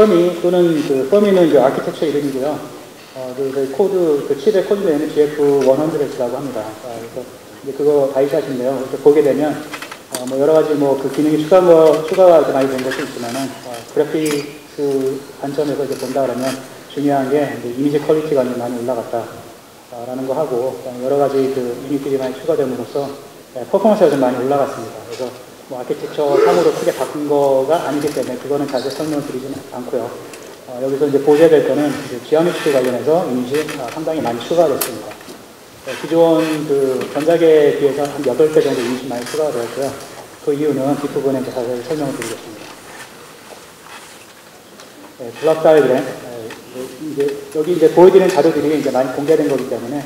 Fermi 또는 그 Fermi는 이제 architecture 이름이고요. 어, 그, 그 코드 그 칩의 code name은 GF100S라고 합니다. 아, 그래서 이제 그거 die 사진인데요. 그래서 보게 되면 어, 뭐 여러 가지 뭐 그 기능이 추가 거 추가가 많이 된 것도 있지만은 어, graphics 관점에서 이제 본다 그러면 중요한 게 image quality가 많이 올라갔다라는 거 하고 여러 가지 그 unit들이 많이 추가됨으로써 네, 퍼포먼스가 좀 많이 올라갔습니다. 그래서 뭐 아키텍처 상으로 크게 바꾼 거가 아니기 때문에 그거는 자세히 설명을 드리지는 않고요. 어, 여기서 이제 보셔야 될 거는 geometry 관련해서 이미지 아, 상당히 많이 추가가 됐습니다. 네, 기존 그 전작에 비해서 한 8배 정도 이미지 많이 추가가 되었고요. 그 이유는 뒷부분에 자세히 설명을 드리겠습니다. 네, block diagram. 이제 여기 이제 보여드리는 자료들이 이제 많이 공개된 거기 때문에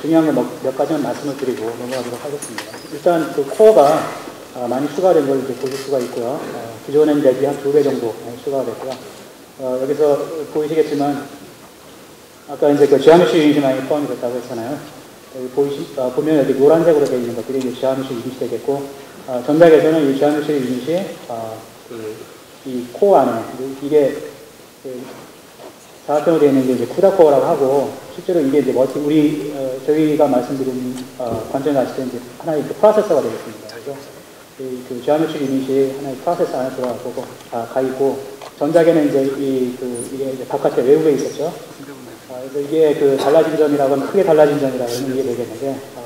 중요한 건 몇 가지만 말씀을 드리고 넘어가도록 하겠습니다. 일단 그 코어가 아, 많이 추가된 걸 이제 보실 수가 있고요. 어, 기존엔 대비 한 두 배 정도 추가가 됐고요. 어, 여기서 보이시겠지만 아까 이제 그 지하미시 유닛이 포함이 됐다고 했잖아요. 여기 보이시, 어, 보면 여기 노란색으로 되어 있는 것들이 지하미시 유닛이 되겠고 어, 전작에서는 이 지하미시 유닛이 어, 그, 이 core 안에 이게 그 사각형으로 되어 있는 게 이제 CUDA core라고 하고 실제로 이게 이제 multi 우리 어, 저희가 말씀드린 어, 관점에 봤을 때 이제 하나의 그 프로세서가 되겠습니다. 그래서 이, 그 지하미시 유닛이 하나의 프로세서 안에 들어가고 아, 가 있고 전작에는 이제 이, 그, 이게 이제 바깥에 외국에 있었죠. 아, 그래서 이게 그 달라진 점이라고 하면 크게 달라진 점이라고 이게 되겠는데, 아,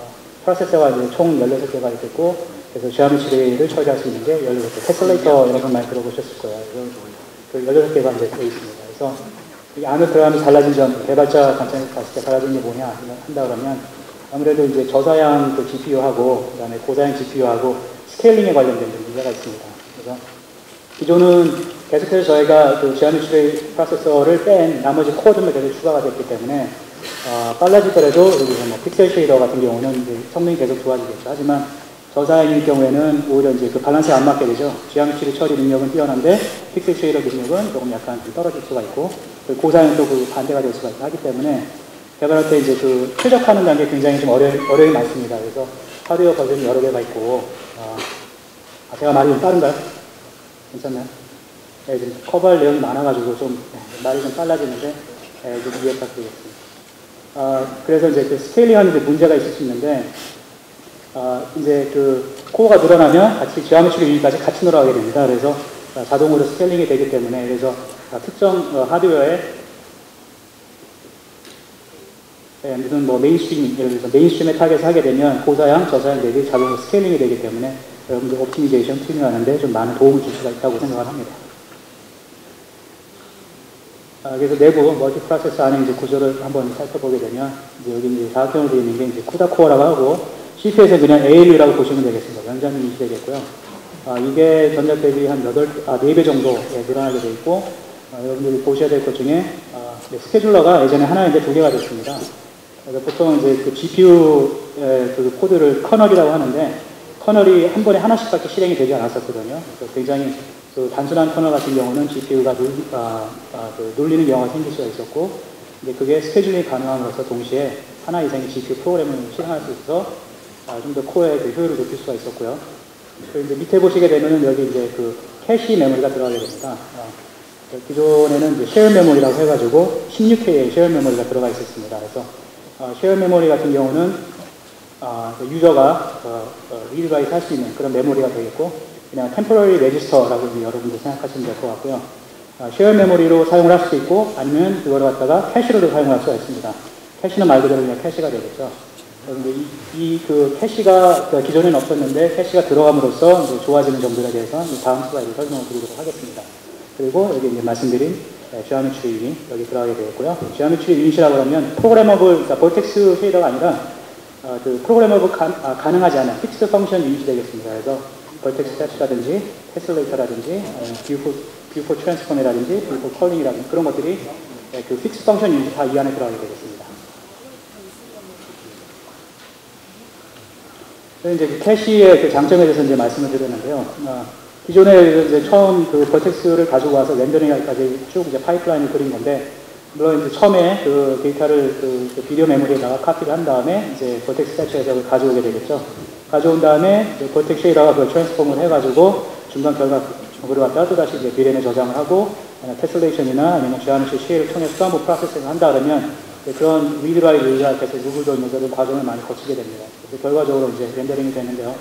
프로세서가 이제 총 16개가 있겠고, 그래서 지하미치를 처리할 수 있는 게 16개. 테슬레이터 여러분 많이 들어보셨을 거예요. 그 16개가 이제 되어 있습니다. 그래서 이 안에 들어가면 달라진 점, 개발자 관점에서 봤을 때 달라진 게 뭐냐 한다 그러면 아무래도 이제 저사양 그 GPU하고, 그 다음에 고사양 GPU하고 scaling에 관련된 문제가 있습니다. 그래서 기존은 계속해서 저희가 그 geometry 프로세서를 뺀 나머지 core들만 계속 추가가 됐기 때문에 어, 빨라지더라도 여기서 뭐 pixel shader 같은 경우는 성능이 계속 좋아지겠죠. 하지만 저사양일 경우에는 오히려 이제 그 밸런스에 안 맞게 되죠. geometry 처리 능력은 뛰어난데 pixel shader 능력은 조금 약간 좀 떨어질 수가 있고 고사양은 또 그 반대가 될 수가 있고 하기 때문에 개발할 때 이제 그 최적화하는 단계 굉장히 좀 어려, 어려움이 많습니다. 그래서 하드웨어 버전이 여러 개가 있고 제가 말이 좀 빠른가요? 괜찮나요? 네, 좀 커버할 내용이 많아가지고 좀 네, 말이 좀 빨라지는데 네, 좀 이해 부탁드리겠습니다. 아, 그래서 이제 그 스케일링하는 데 문제가 있을 수 있는데 아, 이제 그 코어가 늘어나면 같이 지하미추리 유닛까지 같이 늘어가게 됩니다. 그래서 아, 자동으로 scaling이 되기 때문에 그래서 아, 특정 어, 하드웨어에 네, 무슨 뭐 mainstream, 예를 들어서 mainstream에 target을 하게 되면 고사양, 저사양 대비 자동으로 scaling이 되기 때문에 여러분들 optimization 튜닝하는데 좀 많은 도움을 줄 수가 있다고 생각을 합니다. 아, 그래서 내부 multi 프로세서 안에 이제 구조를 한번 살펴보게 되면 이제 여기 이제 사각형으로 되어 있는 게 이제 CUDA core라고 하고 CPU에서 그냥 ALU라고 보시면 되겠습니다. 연장 유닛이 되겠고요. 아, 이게 전작 대비 한 8, 아, 4배 정도 예, 늘어나게 되어 있고 아, 여러분들이 보셔야 될 것 중에 아, 네, scheduler가 예전에 하나인데 두 개가 됐습니다. 그래서 보통 이제 그 GPU 그 코드를 kernel이라고 하는데 kernel이 한 번에 하나씩밖에 실행이 되지 않았었거든요. 그래서 굉장히 그 단순한 kernel 같은 경우는 GPU가 놀, 아, 아, 그 놀리는 경우가 생길 수가 있었고, 근데 그게 scheduling이 가능함으로써 동시에 하나 이상의 GPU 프로그램을 실행할 수 있어서 아, 좀 더 코어의 그 효율을 높일 수가 있었고요. 그리고 이제 밑에 보시게 되면은 여기 이제 그 캐시 메모리가 들어가게 됩니다. 아, 그 기존에는 이제 share 메모리라고 해가지고 16K의 share 메모리가 들어가 있었습니다. 그래서 어, share 메모리 같은 경우는 어, user가 어, read write 할 수 있는 그런 메모리가 되겠고 그냥 temporary 레지스터라고 여러분들 생각하시면 될 것 같고요. share 메모리로 사용을 할 수도 있고 아니면 그걸 갖다가 캐시로도 사용할 수가 있습니다. 캐시는 말 그대로 그냥 캐시가 되겠죠. 그런데 이, 그 캐시가 그 기존에는 없었는데 캐시가 들어감으로써 좋아지는 점들에 대해서 다음 슬라이드 설명을 드리도록 하겠습니다. 그리고 여기 이제 말씀드린 geometry unit 여기 들어가게 되었고요. geometry unit이라고 하면 programmable, 그러니까 vertex shader가 아니라 어, 그 가, 아, 가능하지 않은 fixed function unit이 되겠습니다. 그래서 볼텍스 세치라든지 테슬레이터라든지 뷰포, 트랜스폼이라든지 뷰포 컬링이라든지 그런 것들이 네, 그 fixed function unit이 die 안에 들어가게 되겠습니다. 이제 그 캐시의 그 장점에 대해서 이제 말씀을 드렸는데요. 어, 기존에 이제 처음 그 vertex를 가지고 와서 rendering까지 쭉 이제 파이프라인을 그린 건데, 물론 이제 처음에 그 데이터를 그, 그 비디오 메모리에다가 카피를 한 다음에 이제 버텍스 세처에서 가져오게 되겠죠. 가져온 다음에 버텍 쉐이더가 그걸 transform을 해가지고 중간 결과물을 갖다가 또다시 이제 VRAM에 저장을 하고 tessellation이나 아니면 제한시 시혜를 통해서 또 한번 processing을 한다 그러면 그런 read write read write 계속 누구도 있는 그런 과정을 많이 거치게 됩니다. 결과적으로 이제 렌더링이 되는데요.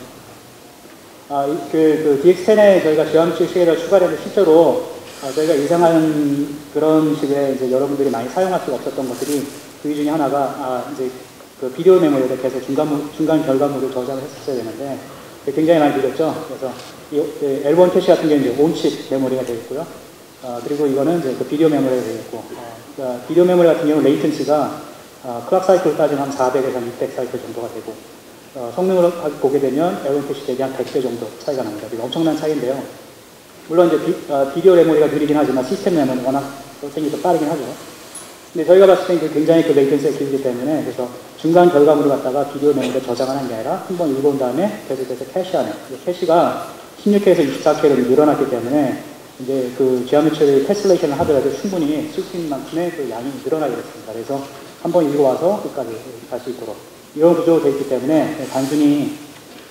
아, 그, 그 DX10에 저희가 제한시 시혜를 추가했는데 실제로 아, 저희가 예상하는 그런 식의 이제 여러분들이 많이 사용할 수가 없었던 것들이 그 중에 하나가 아, 이제 그 비디오 메모리에다 계속 중간, 중간 결과물을 저장을 했었어야 되는데 굉장히 많이 늦었죠. 그래서 이 L1 캐시 같은 경우는 이제 on-chip 메모리가 되어 있고요. 어, 그리고 이거는 이제 그 비디오 메모리가 되어 있고, 어, 그러니까 비디오 메모리 같은 경우는 latency가 어, clock cycle 따지면 한 400에서 600 사이클 정도가 되고, 어, 성능을 보게 되면 L1 캐시 대비 한 100배 정도 차이가 납니다. 엄청난 차이인데요. 물론 이제 비, 어, 디오 메모리가 느리긴 하지만 시스템 메모리는 워낙 더 빠르긴 하죠. 근데 저희가 봤을 때는 굉장히 그 latency가 길기 때문에 그래서 중간 결과물을 갖다가 비디오 메모리에 저장을 한 게 아니라 한 번 읽어온 다음에 계속해서 캐시하는 캐시가 16K에서 24K로 늘어났기 때문에 이제 그 지하미처리 테슬레이션을 하더라도 충분히 쓸 수 있는 만큼의 그 양이 늘어나게 됐습니다. 그래서 한번 읽어와서 끝까지 갈 수 있도록 이런 구조가 되어 있기 때문에 단순히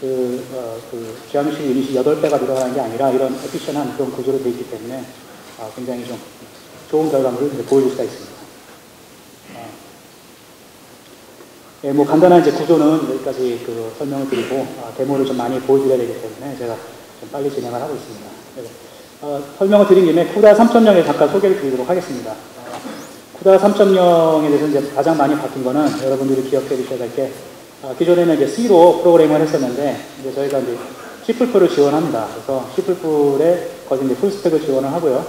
그, 어, 그 지하미처리 유닛이 8배가 늘어나는 게 아니라 이런 에피션한 그런 구조로 되어 있기 때문에 아, 굉장히 좀 좋은 결과물을 보여줄 수가 있습니다. 예, 뭐 간단한 이제 구조는 여기까지 그 설명을 드리고 아, 데모를 좀 많이 보여드려야 되기 때문에 제가 좀 빨리 진행을 하고 있습니다. 네. 어, 설명을 드린 김에 쿠다 3.0에 잠깐 소개를 드리도록 하겠습니다. 어, 쿠다 3.0에 대해서 이제 가장 많이 바뀐 거는 여러분들이 기억해 주셔야 될 게, 어, 기존에는 이제 C로 프로그램을 했었는데, 이제 저희가 이제 C++를 지원합니다. 그래서 C++에 거기 이제 풀스택을 지원을 하고요.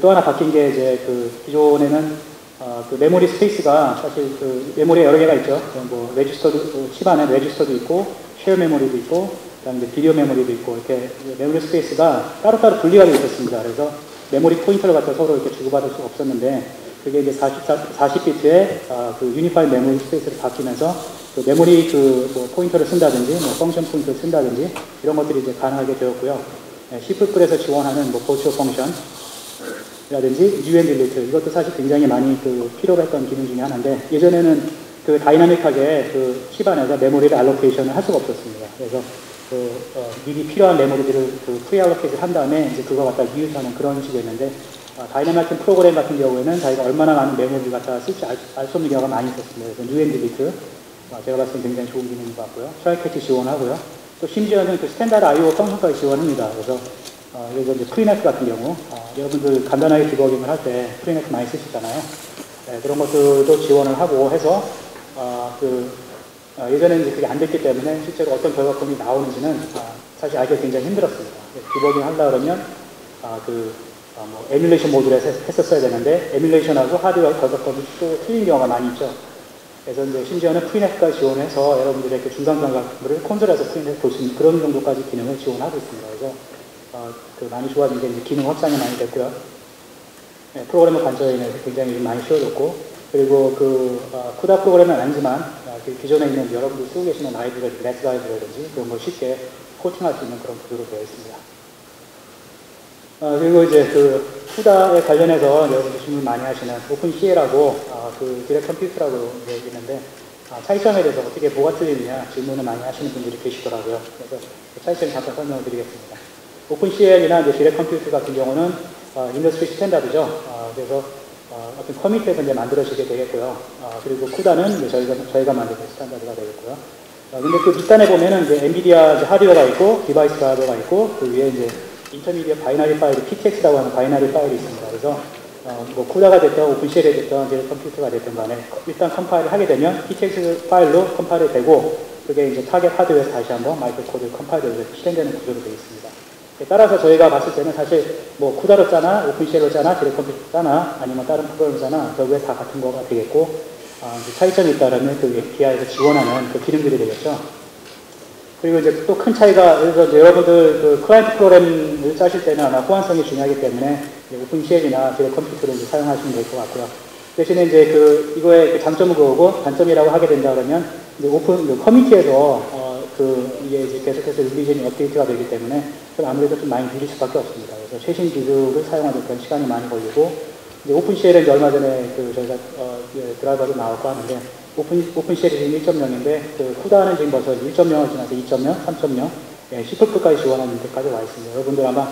또 하나 바뀐 게 이제 그 기존에는 어, 그 memory space가 사실 그 메모리에 여러 개가 있죠. 뭐 레지스터도 그칩 안에 레지스터도 있고 shared memory도 있고 그다음에 비디오 메모리도 있고 이렇게 memory space가 따로따로 분리가 되어 있었습니다. 그래서 메모리 포인터를 갖다 서로 이렇게 주고받을 수가 없었는데 그게 이제 40, 40비트의 어, 그 unified memory space로 바뀌면서 그 메모리 그 뭐 포인터를 쓴다든지 뭐 function pointer를 쓴다든지 이런 것들이 이제 가능하게 되었고요. 네, C++에서 지원하는 뭐 virtual function 라든지 new delete 이것도 사실 굉장히 많이 그 필요로 했던 기능 중에 하나인데 예전에는 그 dynamic하게 그 칩 안에서 메모리를 allocation을 할 수가 없었습니다. 그래서 그 어, 미리 필요한 메모리들을 그 pre-allocation을 한 다음에 이제 그거 갖다 use하는 그런 식이었는데 어, 다이나믹 프로그램 같은 경우에는 자기가 얼마나 많은 메모리를 갖다 쓸지 알 수 없는 경우가 많이 있었습니다. 그래서 new delete 어, 제가 봤을 때 굉장히 좋은 기능인 것 같고요. try catch 지원하고요. 또 심지어는 그 스탠다드 I/O 펑션까지 지원합니다. 그래서 어, 그래서 이제 printf 같은 경우, 어, 여러분들 간단하게 디버깅을 할 때 printf 많이 쓰시잖아요. 네, 그런 것들도 지원을 하고 해서, 어, 그, 어, 예전에는 그게 안 됐기 때문에 실제로 어떤 결과품이 나오는지는 어, 사실 알기가 굉장히 힘들었습니다. 디버깅 하려 그러면, 어, 그, 어, 뭐, emulation mode를 했었어야 되는데, emulation하고 하드웨어 결과품이 또 틀린 경우가 많이 있죠. 그래서 이제 심지어는 printf까지 지원해서 여러분들의 그 중간 결과물을 콘솔에서 printf 볼 수 있는 그런 정도까지 기능을 지원하고 있습니다. 그래서 어, 그 많이 좋아진 게 기능 확장이 많이 됐고요. 네, 프로그래머 관점에 인해서 굉장히 많이 쉬워졌고, 그리고 그, 어, 쿠다 프로그램은 아니지만, 어, 그 기존에 있는 여러분들 쓰고 계시는 ID를, thread ID라든지 그런 걸 쉽게 코딩할 수 있는 그런 구조로 되어 있습니다. 어, 그리고 이제 그 쿠다에 관련해서 여러분들 질문 많이 하시는 OpenCL하고 어, 그 DirectCompute라고 있는데, 아, 차이점에 대해서 어떻게 뭐가 틀리느냐 질문을 많이 하시는 분들이 계시더라고요. 그래서 그 차이점 잠깐 설명을 드리겠습니다. OpenCL이나 이제 DirectCompute 같은 경우는 어, industry standard죠. 어, 그래서 어, 어떤 committee에서 이제 만들어지게 되겠고요. 어, 그리고 쿠다는 저희가 저희가 만드는 standard가 되겠고요. 어, 근데 그 뒷단에 보면은 이제 엔비디아 이제 하드웨어가 있고 device 하드웨어가 있고 그 위에 이제 intermediate binary 파일이 PTX라고 하는 binary 파일이 있습니다. 그래서 어, 뭐 쿠다가 됐든 OpenCL이 됐든 DirectCompute가 됐든 간에 일단 컴파일을 하게 되면 PTX 파일로 컴파일이 되고 그게 이제 타겟 하드웨어에서 다시 한번 microcode 컴파일로 실행되는 구조로 되어 있습니다. 따라서 저희가 봤을 때는 사실 뭐 쿠다로 짜나 OpenCL로 짜나 DirectCompute 짜나 아니면 다른 프로그램 짜나 결국에 다 같은 거가 되겠고 어, 차이점이 있다면 그 API에서 지원하는 그 기능들이 되겠죠. 그리고 이제 또 큰 차이가 그래서 여러분들 그 클라이언트 프로그램을 짜실 때는 아마 호환성이 중요하기 때문에 OpenCL이나 DirectCompute를 이제 사용하시면 될 것 같고요. 대신에 이제 그 이거의 그 장점은 그거고 단점이라고 하게 된다 그러면 이제 오픈 그 커뮤니티에서 어, 그 이게 이제 계속해서 revision이 업데이트가 되기 때문에 좀 아무래도 좀 많이 밀릴 수밖에 없습니다. 그래서 최신 기술을 사용하는 그런 시간이 많이 걸리고 이제 OpenCL은 이제 얼마 전에 그 저희가 어, 예, 드라이버도 나왔고 하는데 Open OpenCL이 지금 1.0인데 그 쿠다는 지금 벌써 1.0을 지나서 2.0, 3.0 예, C++까지 지원하는 데까지 와 있습니다. 여러분들 아마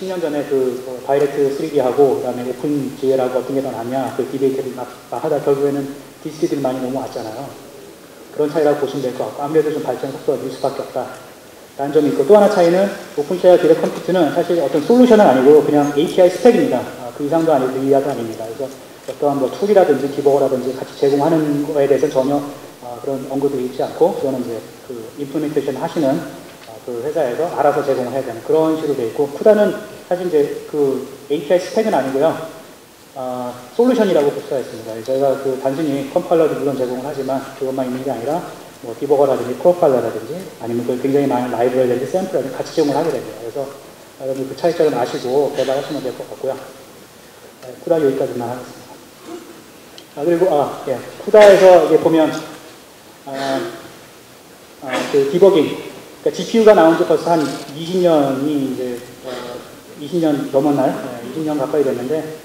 10년 전에 그 어, Direct3D하고 그다음에 OpenGL하고 어떤 게 더 낫냐 그 debate를 막, 막 하다 결국에는 DC들이 많이 넘어왔잖아요. 그런 차이라고 보시면 될 것 같고 아무래도 좀 발전 속도가 느릴 수밖에 없다. 라는 점이 있고 또 하나 차이는 오픈샤와 DirectCompute는 사실 어떤 솔루션은 아니고 그냥 API 스펙입니다. 아, 그 이상도 아니고 그 이하도 아닙니다. 그래서 어떠한 뭐 툴이라든지 디버거라든지 같이 제공하는 거에 대해서 전혀 어, 그런 언급이 있지 않고 그거는 이제 그 implementation 하시는 어, 그 회사에서 알아서 제공을 해야 되는 그런 식으로 되어 있고 쿠다는 사실 이제 그 API 스펙은 아니고요. 어, 솔루션이라고 볼 수가 있습니다. 저희가 그 단순히 컴파일러도 물론 제공을 하지만 그것만 있는 게 아니라 뭐 디버거라든지 profiler라든지 아니면 그 굉장히 많은 라이브러리라든지 샘플라든지 같이 제공을 하게 됩니다. 그래서 여러분 그 차이점을 아시고 개발하시면 될 것 같고요. 네, 쿠다 여기까지만 하겠습니다. 아, 그리고, 아, 예. 쿠다에서 이제 보면, 아, 아, 그 디버깅. 그러니까 GPU가 나온 지 벌써 한 20년이 이제, 어, 20년 넘은 날, 예, 20년 가까이 됐는데,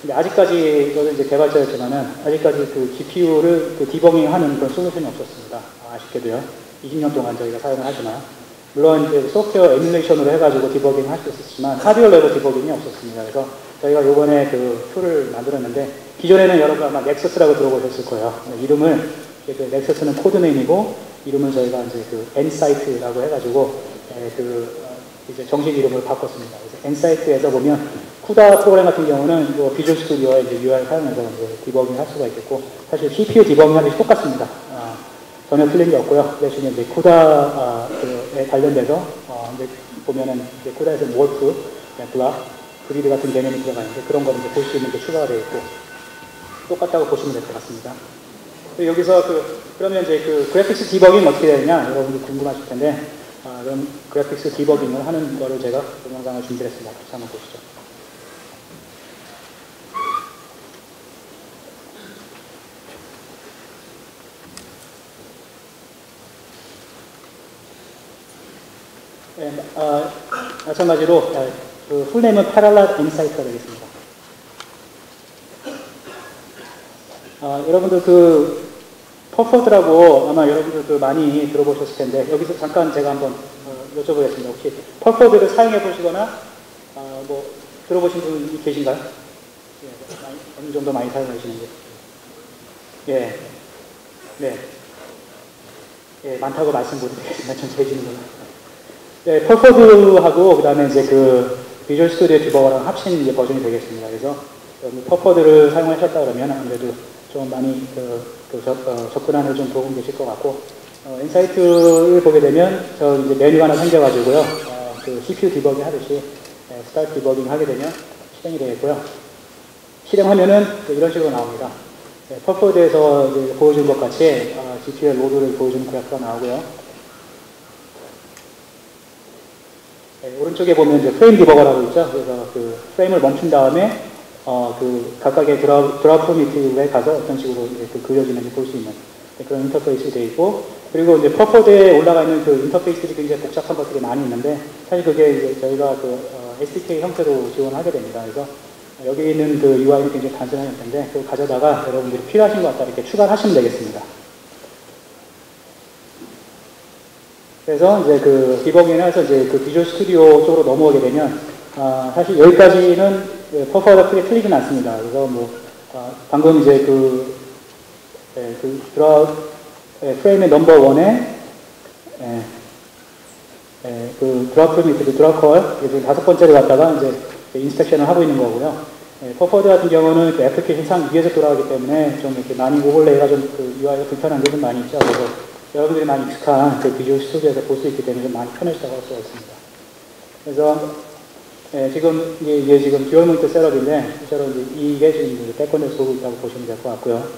근데 아직까지, 저는 이제 개발자였지만은, 아직까지 그 GPU를 그 디버깅 하는 그런 솔루션이 없었습니다. 아, 아쉽게도요. 20년 동안 저희가 사용을 하지만. 물론 이제 소프트웨어 emulation으로 해가지고 디버깅 할 수 있었지만, 하드웨어 레벨 디버깅이 없었습니다. 그래서 저희가 요번에 그 툴을 만들었는데, 기존에는 여러분 아마 넥서스라고 들어보셨을 거예요. 이름을 그 Nexus는 code name이고 이름은 저희가 이제 그 Nsight라고 해가지고 예, 그 어, 이제 정식 이름을 바꿨습니다. 그래서 Nsight에서 보면 CUDA 프로그램 같은 경우는 뭐 Visual Studio의 이제 UI를 사용해서 이제 디버깅 할 수가 있겠고 사실 CPU 디버깅 하기 똑같습니다. 아, 전혀 틀린 게 없고요. 대신에 이제 CUDA에 관련돼서 어, 이제 보면은 이제 CUDA에서 warp, block, grid 같은 개념이 들어가 있는데 그런 거를 이제 볼 수 있는 게 추가가 되어 있고 똑같다고 보시면 될 것 같습니다. 여기서 그, 그러면 이제 그 그래픽스 디버깅 어떻게 되느냐 여러분들 궁금하실 텐데, 아, 그럼 그래픽스 디버깅을 하는 거를 제가 동영상을 준비했습니다. 같이 한번 보시죠. 네, 아, 마찬가지로 아, 그 full name은 Parallel Nsight가 되겠습니다. 아, 여러분들 그 PerfHUD라고 아마 여러분들도 많이 들어보셨을 텐데 여기서 잠깐 제가 한번 어, 여쭤보겠습니다. 혹시 PerfHUD를 사용해 보시거나 어, 뭐 들어보신 분이 계신가요? 예, 어느 정도 많이 사용하시는지. 예, 네, 예, 많다고 말씀 못 드리겠습니다. 전체 해주는구나. 예, PerfHUD하고 그다음에 이제 그 Visual Studio debugger랑 합친 이제 버전이 되겠습니다. 그래서 PerfHUD를 사용하셨다 그러면 아무래도 좀 많이 그, 그 접, 어, 접근하는 좀 도움 되실 것 같고 어, Nsight를 보게 되면 저 이제 메뉴가 하나 생겨가지고요. 어, 그 CPU 디버깅 하듯이 네, start debugging 하게 되면 실행이 되겠고요. 실행하면은 이런 식으로 나옵니다. 네, PerfHUD에서 보여준 것 같이 어, GPU의 load를 보여주는 그래프가 나오고요 네, 오른쪽에 보면 이제 frame debugger라고 있죠 그래서 그 프레임을 멈춘 다음에 어, 그 각각의 draw, draw primitive에 가서 어떤 식으로 이제 그 그려지는지 볼 수 있는 그런 인터페이스 되어 있고 그리고 이제 퍼포드에 올라가 있는 그 인터페이스들이 굉장히 복잡한 것들이 많이 있는데 사실 그게 이제 저희가 그 어, SDK 형태로 지원하게 됩니다. 그래서 여기 있는 그 UI는 굉장히 단순한 형태인데 그걸 가져다가 여러분들이 필요하신 것 같다 이렇게 추가하시면 되겠습니다. 그래서 이제 그 디버깅을 서 이제 그 비주얼 스튜디오 쪽으로 넘어오게 되면 아, 사실 여기까지는 예, 퍼포가 크게 틀리진 않습니다. 그래서 뭐 아, 방금 이제 그, 예, 그 드라 예, 프레임의 넘버 원에 예, 예, 그 드라프 밑에 그 드라컬 다섯 번째를 갖다가 이제 인스펙션을 하고 있는 거고요. 예, 퍼포드 같은 경우는 그 애플리케이션 상 위에서 돌아가기 때문에 좀 이렇게 많이 오버레이가 좀 그 UI가 불편한 게 좀 많이 있죠. 그래서 여러분들이 많이 익숙한 그 비주얼 스튜디오에서 볼 수 있기 때문에 좀 많이 편해지다고 할 수가 있습니다. 그래서 예, 지금 이게, 이게 지금 dual monitor setup인데 실제로 이제 이게 지금 background에서 보고 있다고 보시면 될 것 같고요.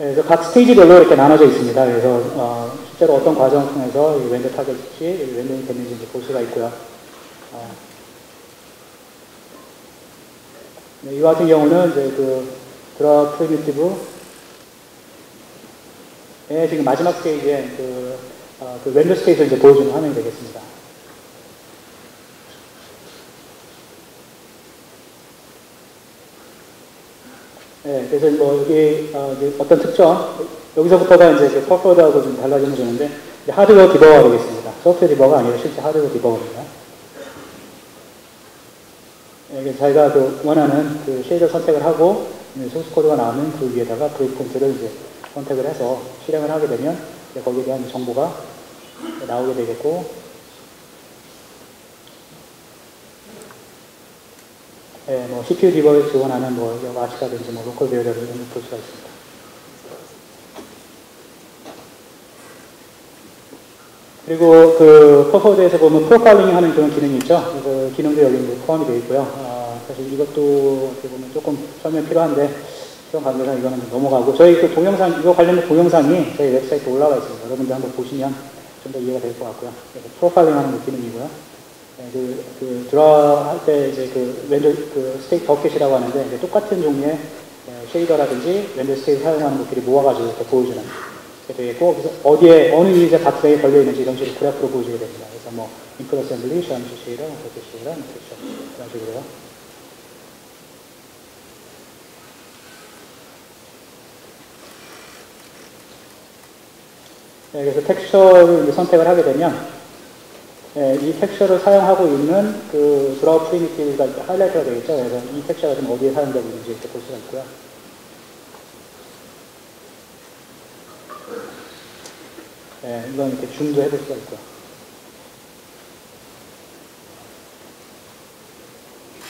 예, 그래서 각 stage별로 이렇게 나눠져 있습니다. 그래서 어, 실제로 어떤 과정을 통해서 렌더 타겟이 렌더링 됐는지 볼 수가 있고요. 어, 네, 이 같은 경우는 이제 그 draw primitive 의 지금 마지막 stage에 그, 어, 그 render stage를 이제 보여주는 화면이 되겠습니다. 네, 그래서 뭐 여기 어, 떤 특정, 여기서부터가 이제 PerfHUD하고 좀 달라지는 점인데, 하드웨어 디버거가 되겠습니다. 소프트웨어 디버거가 아니라 실제 hardware debugger입니다. 이게 자기가 그 원하는 그 shader 선택을 하고 source code가 나오면 그 위에다가 breakpoint를 이제 선택을 해서 실행을 하게 되면 거기에 대한 정보가 나오게 되겠고 예, 뭐 CPU 디버거를 지원하는 뭐 watch라든지 뭐 local 배열을 볼 수가 있습니다. 그리고 그 PerfHUD에서 보면 프로파일링 하는 그런 기능이 있죠. 그 기능도 여기 포함이 되어 있고요. 아, 사실 이것도 어떻게 보면 조금 설명 필요한데 시간 관계상 이거는 넘어가고 저희 그 동영상 이거 관련된 동영상이 저희 웹사이트에 올라가 있습니다. 여러분들 한번 보시면 좀 더 이해가 될 것 같고요. 프로파일링 하는 그 기능이고요. 네, 그, 그 draw 할 때 이제 그 render 그 state bucket이라고 하는데 똑같은 종류의 shader라든지 render state 사용하는 것들이 모아가지고 이렇게 보여주는 되겠고 그래서 어디에 어느 유닛의 바트에 걸려 있는지 이런 식으로 그래프로 보여주게 됩니다. 그래서 뭐 input assembly, 샤암 shader, vertex shader, 그런 식으로요. 그래서 texture를 선택을 하게 되면 네, 이 texture를 사용하고 있는 그 draw primitive가 highlight가 되겠죠. 그래서 이 텍스처가 지금 어디에 사용되고 있는지 이렇게 볼 수가 있고요. 네, 이건 이렇게 zoom도 해볼 수가 있고요.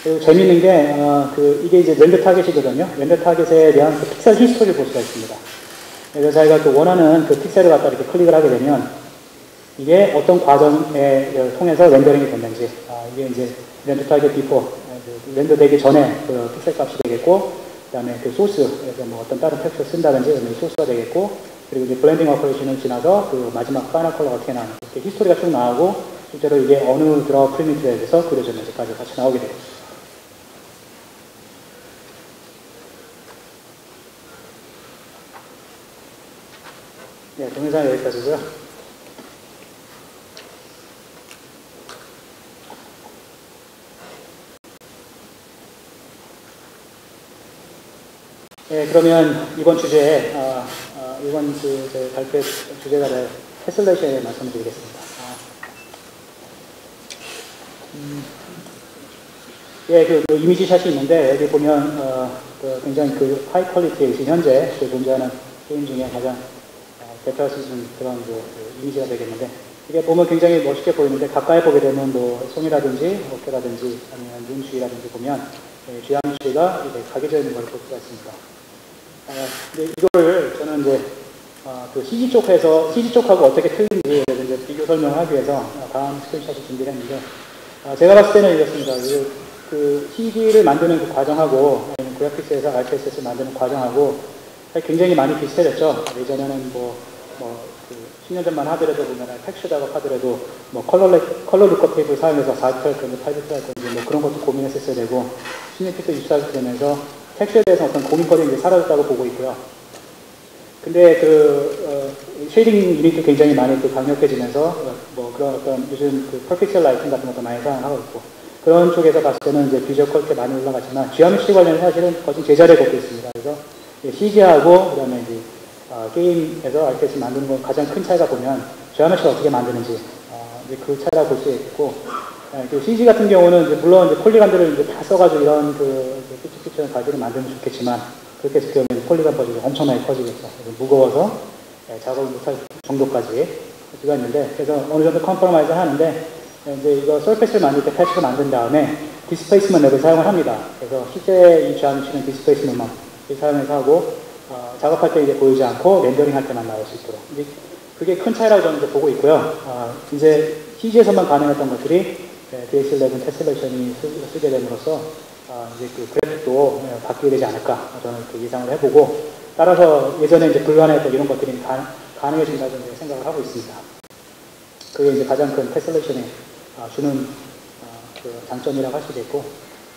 그리고 재밌는 게, 어, 그, 이게 이제 render target이거든요. 렌더 타겟에 대한 그 pixel history를 볼 수가 있습니다. 그래서 자기가 그 원하는 그 픽셀을 갖다 이렇게 클릭을 하게 되면 이게 어떤 과정에 통해서 렌더링이 됐는지 아, 이게 이제 렌더 타겟 비포 render 되기 전에 그 픽셀 값이 되겠고 그 다음에 그 소스에서 뭐 어떤 다른 texture 쓴다든지 source가 되겠고 그리고 이제 blending operation을 지나서 그 마지막 final color가 어떻게 나오는지 history가 쭉 나오고 실제로 이게 어느 draw primitive에 대해서 그려졌는지까지 같이 나오게 되겠습니다. 네, 동영상 여기까지고요. 네, 그러면 이번 주제에 어, 어, 이번 주 발표 주제가 될 tessellation에 말씀드리겠습니다. 아, 음, 예, 그, 그, 이미지 샷이 있는데 여기 보면 어, 그 굉장히 그 high quality의 현재 그 존재하는 게임 중에 가장 대표할 수 있는 그런 그, 그 이미지가 되겠는데 이게 보면 굉장히 멋있게 보이는데 가까이 보게 되면 뭐 손이라든지 어깨라든지 아니면 눈 주위라든지 보면 예, geometry가 이제 각져 있는 걸 볼 수가 있습니다. 아, 이거를 저는 이제 아, 그 CG 쪽에서 CG 쪽하고 어떻게 틀린지 이제 비교 설명을 하기 위해서 다음 screenshot을 준비를 했는데 아, 제가 봤을 때는 이렇습니다. 그, 그 CG를 만드는 그 과정하고 그래픽스에서 RTS를 만드는 과정하고 굉장히 많이 비슷해졌죠. 예전에는 뭐, 뭐, 그 10년 전만 하더라도 보면 texture 작업하더라도 뭐 컬러, color lookup table 사용해서 4비트 할 건지 8비트 할 건지 뭐 그런 것도 고민했었어야 되고 16비트 24비트 되면서 texture에 대해서 어떤 고민거리 이제 사라졌다고 보고 있고요. 근데 그, 어, shading unit도 굉장히 많이 그 강력해지면서 어, 뭐 그런 어떤 요즘 그 per-pixel lighting 같은 것도 많이 사용하고 있고 그런 쪽에서 봤을 때는 이제 visual quality 많이 올라갔지만 geometry 관련해서 사실은 거진 제자리에 걷고 있습니다. 그래서 CG하고 그다음에 이제 어, 게임에서 RTS 만드는 건 가장 큰 차이가 보면 GMC가 어떻게 만드는지 어, 그 차이가 볼수 있고 네, 그 CG 같은 경우는 이제 물론 이제 폴리건들을 이제 다 써가지고 이런 그 피치피치한 가지를 만들면 좋겠지만 그렇게 해서 그러면 폴리건 버지가 엄청나게 커지겠죠. 무거워서 네, 작업을 못할 정도까지 가지가 있는데 그래서 어느 정도 컴프로마이즈 하는데 이제 이거 서페이스를 만들 때 패치를 만든 다음에 디스페이스먼 앱을 사용을 합니다. 그래서 실제 이 GMC는 디스페이스먼만 사용해서 하고 어, 작업할 때 이제 보이지 않고 rendering 할 때만 나올 수 있도록 이제 그게 큰 차이라고 저는 이제 보고 있고요. 어, 이제 CG에서만 가능했던 것들이 네, DX11 tessellation이 쓰게 됨으로써 어, 이제 그 그래픽도 네, 바뀌게 되지 않을까 저는 이렇게 예상을 해보고 따라서 예전에 이제 불가능했던 이런 것들이 가, 가능해진다고 생각을 하고 있습니다. 그게 이제 가장 큰 tessellation이 어, 주는 어, 그 장점이라고 할 수도 있고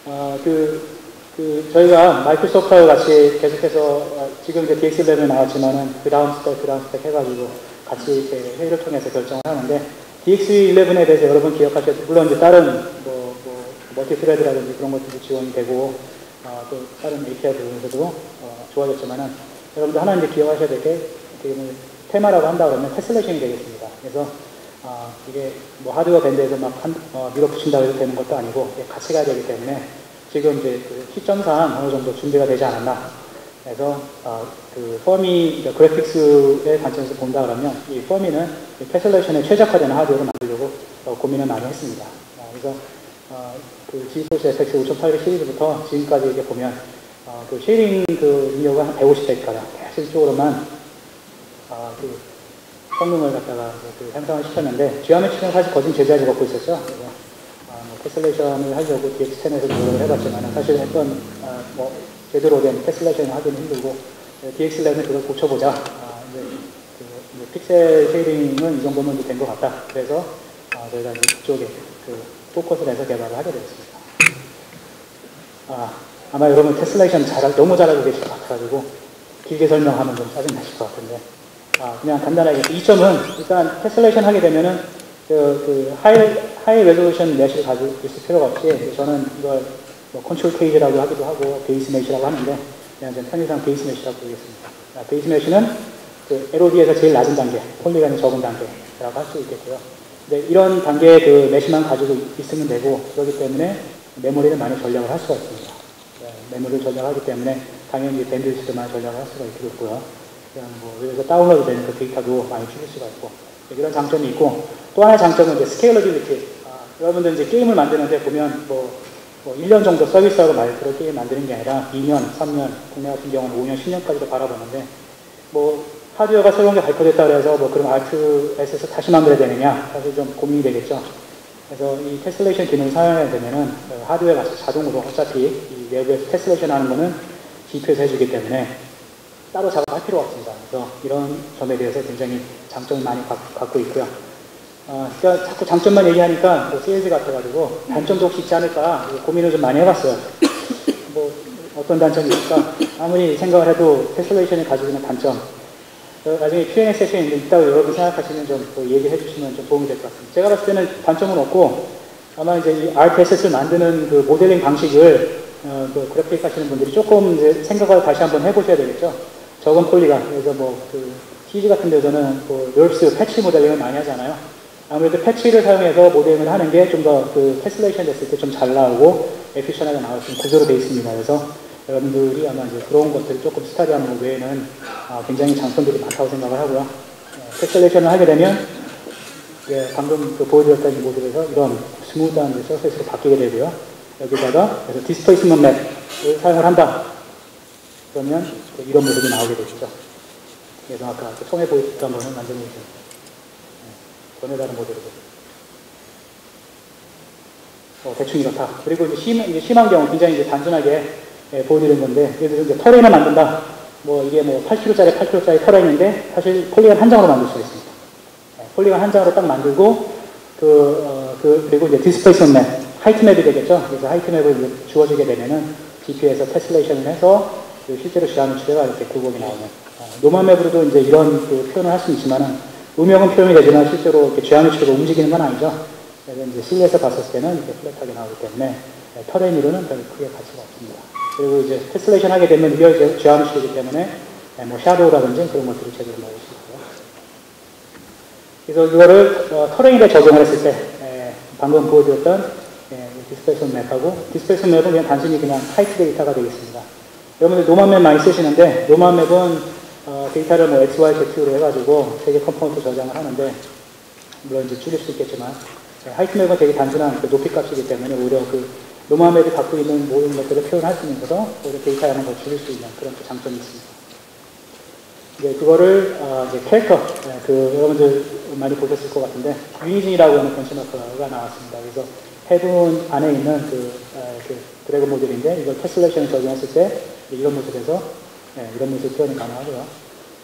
어, 그, 그 저희가 마이크로소프트와 같이 계속해서 어, 지금 이제 DX11이 나왔지만은 그 다음 스택 그 다음 스택 해가지고 같이 이렇게 회의를 통해서 결정을 하는데 DX11에 대해서 여러분 기억하셔야 물론 이제 다른 뭐, 뭐 multi-thread라든지 그런 것들도 지원이 되고 어, 또 다른 API 부분에서도 어, 좋아졌지만은 여러분들 하나 이제 기억하셔야 될 게 테마라고 한다 그러면 tessellation이 되겠습니다. 그래서 어, 이게 뭐 하드웨어 vendor에서 막 한, 어, 밀어붙인다고 해도 되는 것도 아니고 같이 가야 되기 때문에 지금 이제 그 시점상 어느 정도 준비가 되지 않았나. 그래서 어, 그 그러니까 graphics의 관점에서 본다 그러면 이 Fermi는 tessellation에 최적화되는 하드웨어를 만들려고 어, 고민을 많이 했습니다. 어, 그래서 어, 그 지소스 FX 5800 시리즈부터 지금까지 이렇게 보면 어, 그 shading 그 능력을 한 150배가량 실적으로만 어, 그 성능을 갖다가 그 향상을 시켰는데 geometry는 사실 거진 제자리 걷고 있었죠. tessellation을 하려고 DX10에서 노력을 해봤지만 사실 어떤 어, 뭐 제대로 된 tessellation을 하기는 힘들고 DX11은 그걸 고쳐보자. 아, 이제 그 이제 pixel shading은 이 정도면 된 것 같다. 그래서 아, 저희가 이제 이쪽에 그 focus를 해서 개발을 하게 되었습니다. 아, 아마 여러분 tessellation 잘, 너무 잘 알고 계실 것 같아가지고 길게 설명하면 좀 짜증나실 것 같은데 아, 그냥 간단하게 이 점은 일단 tessellation 하게 되면은 그, 그 high, high resolution mesh를 가지고 있을 필요가 없이 저는 이걸 뭐 control cage라고 하기도 하고 base mesh라고 하는데 그냥 좀 편의상 base mesh라고 부르겠습니다. 아, base mesh는 그 LOD에서 제일 낮은 단계, polygon이 적은 단계라고 할 수 있겠고요. 근데 이런 단계의 그 mesh만 가지고 있으면 되고 그렇기 때문에 메모리를 많이 절약을 할 수가 있습니다. 네, 메모리를 절약하기 때문에 당연히 bandwidth도 많이 절약을 할 수가 있겠고요. 그냥 뭐 그래서 다운로드 되는 그 데이터도 많이 줄일 수가 있고 이런 장점이 있고 또 하나의 장점은 이제 scalability. 아, 여러분들 이제 게임을 만드는데 보면 뭐, 뭐 1년 정도 서비스하고 말 그런 게임 만드는 게 아니라 2년, 3년, 국내 같은 경우는 5년, 10년까지도 바라보는데 뭐 하드웨어가 새로운 게 발표됐다 그래서 뭐 그럼 RTS에서 다시 만들어야 되느냐 사실 좀 고민이 되겠죠. 그래서 이 tessellation 기능을 사용해야 되면은 그 하드웨어가 자동으로 어차피 이 내부에서 tessellation 하는 거는 GPU에서 해주기 때문에 따로 작업할 필요가 없습니다. 그래서 이런 점에 대해서 굉장히 장점을 많이 갖고 있고요. 어, 그러니까 자꾸 장점만 얘기하니까 뭐 sales 같아가지고 단점도 혹시 있지 않을까 고민을 좀 많이 해봤어요. 뭐 어떤 단점이 있을까? 아무리 생각을 해도 tessellation이 가지고 있는 단점. 어, 나중에 Q&A session이 있다고 여러분 생각하시면 좀 얘기해 주시면 좀 도움이 될 것 같습니다. 제가 봤을 때는 단점은 없고 아마 이제 이 RTSS를 만드는 그 모델링 방식을 어, 그 그래픽 하시는 분들이 조금 이제 생각을 다시 한번 해보셔야 되겠죠. 적은 poly가 그래서 뭐그 CG 같은 데서는 그 NURBS patch modeling을 많이 하잖아요. 아무래도 patch를 사용해서 modeling을 하는 게 좀 더 그 tessellation 됐을 때 좀 잘 나오고 efficient하게 나올 수 있는 구조로 되어 있습니다. 그래서 여러분들이 아마 이제 그런 것들을 조금 study하는 것 외에는 아, 굉장히 장점들이 많다고 생각을 하고요. 어, tessellation을 하게 되면 예, 방금 그 보여드렸던 이 모델에서 이런 smooth한 surface로 바뀌게 되고요. 여기다가 그래서 displacement map을 사용을 한다. 그러면 이런 모습이 나오게 되죠. 그래서 아까 그 처음에 보여줬던 거는 완전히 전혀 다른 모델이고. 어, 대충 이렇다. 그리고 이제 심, 이제 심한 경우 굉장히 이제 단순하게 예, 보여드린 건데, 예를 들어 terrain을 만든다. 뭐 이게 뭐 8kg짜리 8kg짜리 terrain인데, 사실 polygon 한 장으로 만들 수 있습니다. 예, polygon 한 장으로 딱 만들고, 그, 어, 그, 그리고 이제 displacement map, height map이 되겠죠. 그래서 height map을 주어지게 되면은 GPU에서 tessellation을 해서 그 실제로 지하는 추대가 이렇게 굴곡이 나오는. 어, normal map으로도 이제 이런 그 표현을 할 수 있지만은, 음영은 표현이 되지만 실제로 이렇게 지하미추가 움직이는 건 아니죠. 그래서 이제 실루엣에서 봤을 때는 이렇게 flat하게 나오기 때문에 terrain으로는 별로 크게 가치가 없습니다. 그리고 이제 tessellation 하게 되면 이게 지하미추이기 때문에 뭐 shadow라든지 그런 것들이 제대로 나올 수 있고요. 그래서 이거를 어, terrain에 적용을 했을 때 에, 방금 보여드렸던 예, displacement map하고 displacement map은 그냥 단순히 그냥 height 데이터가 되겠습니다. 여러분들 normal map 많이 쓰시는데 normal map은 어, 데이터를 뭐 X, Y, Z로 해가지고 세개 component 저장을 하는데 물론 이제 줄일 수 있겠지만 height map은 되게 단순한 그 높이 값이기 때문에 오히려 그 normal map이 갖고 있는 모든 것들을 표현할 수 있면서 오히려 데이터 양을 더 줄일 수 있는 그런 또 장점이 있습니다. 이제 그거를 어, 이제 캐릭터 네, 그 여러분들 많이 보셨을 것 같은데 Unigine이라고 하는 benchmark가 나왔습니다. 그래서 Heaven 안에 있는 그, 어, 그 dragon 모델인데 이걸 tessellation을 적용했을 때 이런 모습에서 네, 이런 모습 표현이 가능하고요.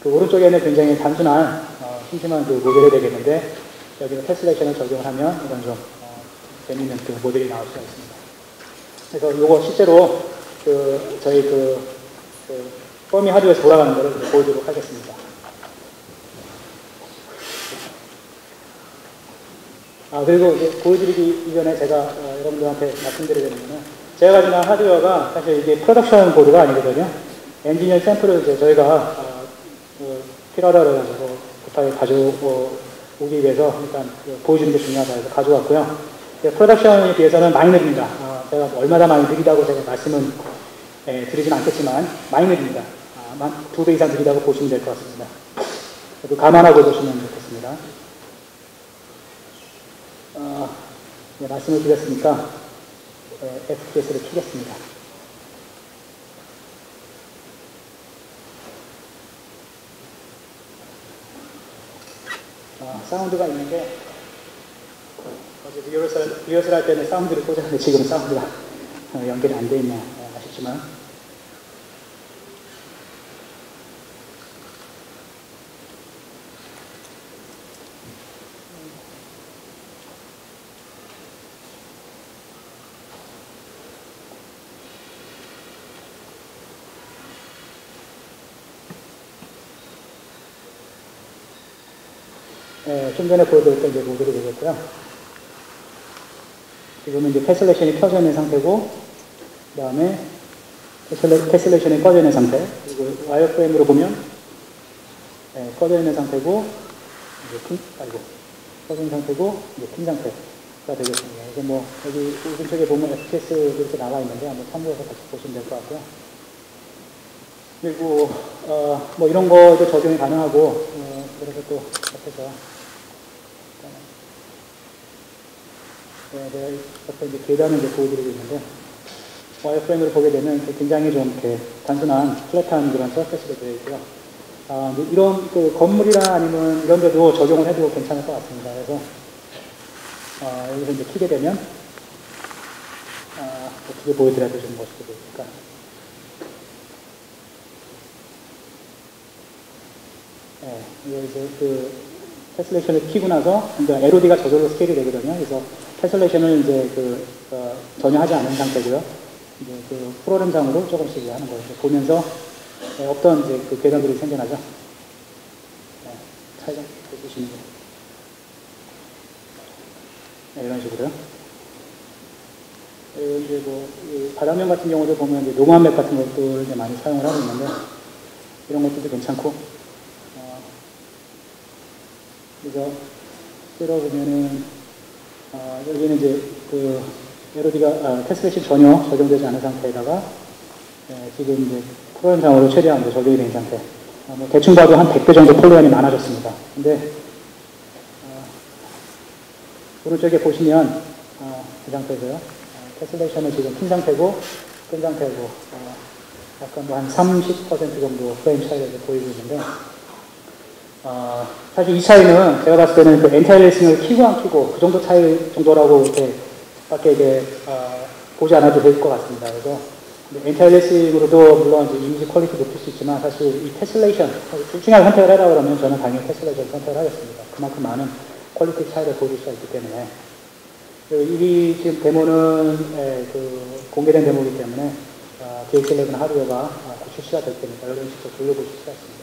그 오른쪽에는 굉장히 단순한 어, 심심한 그 모델이 되겠는데 여기서 tessellation을 적용을 하면 이런 좀 어, 재미있는 그 모델이 나올 수가 있습니다. 그래서 이거 실제로 그 저희 그, 그 펌이 하드웨어에서 돌아가는 것을 보여드리도록 하겠습니다. 아 그리고 보여드리기 이전에 제가 어, 여러분들한테 말씀드리려면 제가 가지고 있는 하드웨어가 사실 이게 프로덕션 보드가 아니거든요. 엔지니어 샘플을 이제 저희가 어, 그 필요하다 그래가지고 급하게 가져오기 위해서 일단 그 보여주는 게 중요하다 해서 가져왔고요. 네, 프로덕션에 비해서는 많이 느립니다. 어, 제가 얼마나 많이 느리다고 제가 말씀은 예, 드리진 않겠지만 많이 느립니다. 아, 두배 이상 느리다고 보시면 될 것 같습니다. 감안하고 보시면 좋겠습니다. 어, 네, 말씀을 드렸으니까 예, FPS를 키겠습니다. 어, 사운드가 있는 게 어제 리허설, 리허설 할 때는 사운드를 꽂았는데 지금 사운드가 어, 연결이 안돼 어, 아쉽지만 예, 좀 전에 보여드렸던 이제 모델이 되겠고요. 지금은 이제 tessellation이 켜져 있는 상태고, 그 다음에 tessellation이 꺼져 있는 상태. 그리고 wireframe으로 보면, 예, 꺼져 있는 상태고, 이제 킨, 아이고, 꺼져 있는 상태고, 이제 킨 상태가 되겠습니다. 그래서 뭐, 여기 오른쪽에 보면 FPS 이렇게 나와 있는데, 한번 참고해서 같이 보시면 될 것 같고요. 그리고, 어, 뭐 이런 거도 적용이 가능하고, 어, 그래서 또 앞에서 네, 옆에 이제 계단을 이제 보여드리고 있는데, 와이어프레임으로 보게 되면 굉장히 좀 이렇게 단순한 플랫한 그런 서페스로 되어 있고요. 아, 이런 그 건물이나 아니면 이런 데도 적용을 해도 괜찮을 것 같습니다. 그래서, 아, 여기서 이제 키게 되면, 아, 어떻게 보여드려야 좀 멋있게 보일까. 네, 이거 이제 그, 테슬레이션을 키고 나서, 이제 LOD가 저절로 스케일이 되거든요. 그래서 테슬레이션을 이제 그, 어, 전혀 하지 않은 상태고요. 이제 그 프로그램상으로 조금씩 하는 거예요. 보면서 네, 어떤 이제 그 계단들이 생겨나죠. 네, 차이가 보시면 네, 이런 식으로요. 네, 이제 뭐, 바닥면 같은 경우도 보면 이제 노무한 맥 같은 것들을 이제 많이 사용을 하고 있는데, 이런 것들도 괜찮고, 어, 그래서, 들어보면은, 어, 여기는 이제 그 LOD가 아, tessellation 전혀 적용되지 않은 상태에다가 예, 지금 이제 프로그램상으로 최대한 이제 적용이 된 상태. 아, 뭐 대충 봐도 한 100배 정도 polygon이 많아졌습니다. 근데 어, 오른쪽에 보시면 어, 이 상태고요. 어, tessellation은 지금 킨 상태고 끈 상태고 어, 약간 뭐 한 30% 정도 프레임 차이가 보이고 있는데 어, 사실 이 차이는 제가 봤을 때는 그 anti-aliasing을 키고 안 키고 그 정도 차이 정도라고 이렇게 밖에 이게 어, 보지 않아도 될 것 같습니다. 그래서 anti-aliasing으로도 물론 이제 이미지 quality 높일 수 있지만 사실 이 tessellation 둘 중에 선택을 해라 그러면 저는 당연히 tessellation 선택을 하겠습니다. 그만큼 많은 quality 차이를 보여줄 수가 있기 때문에 이 지금 데모는 예, 그 공개된 데모이기 때문에 어, DX11 하드웨어가 어, 출시가 될 테니까 여러분 직접 돌려보실 수가 있습니다.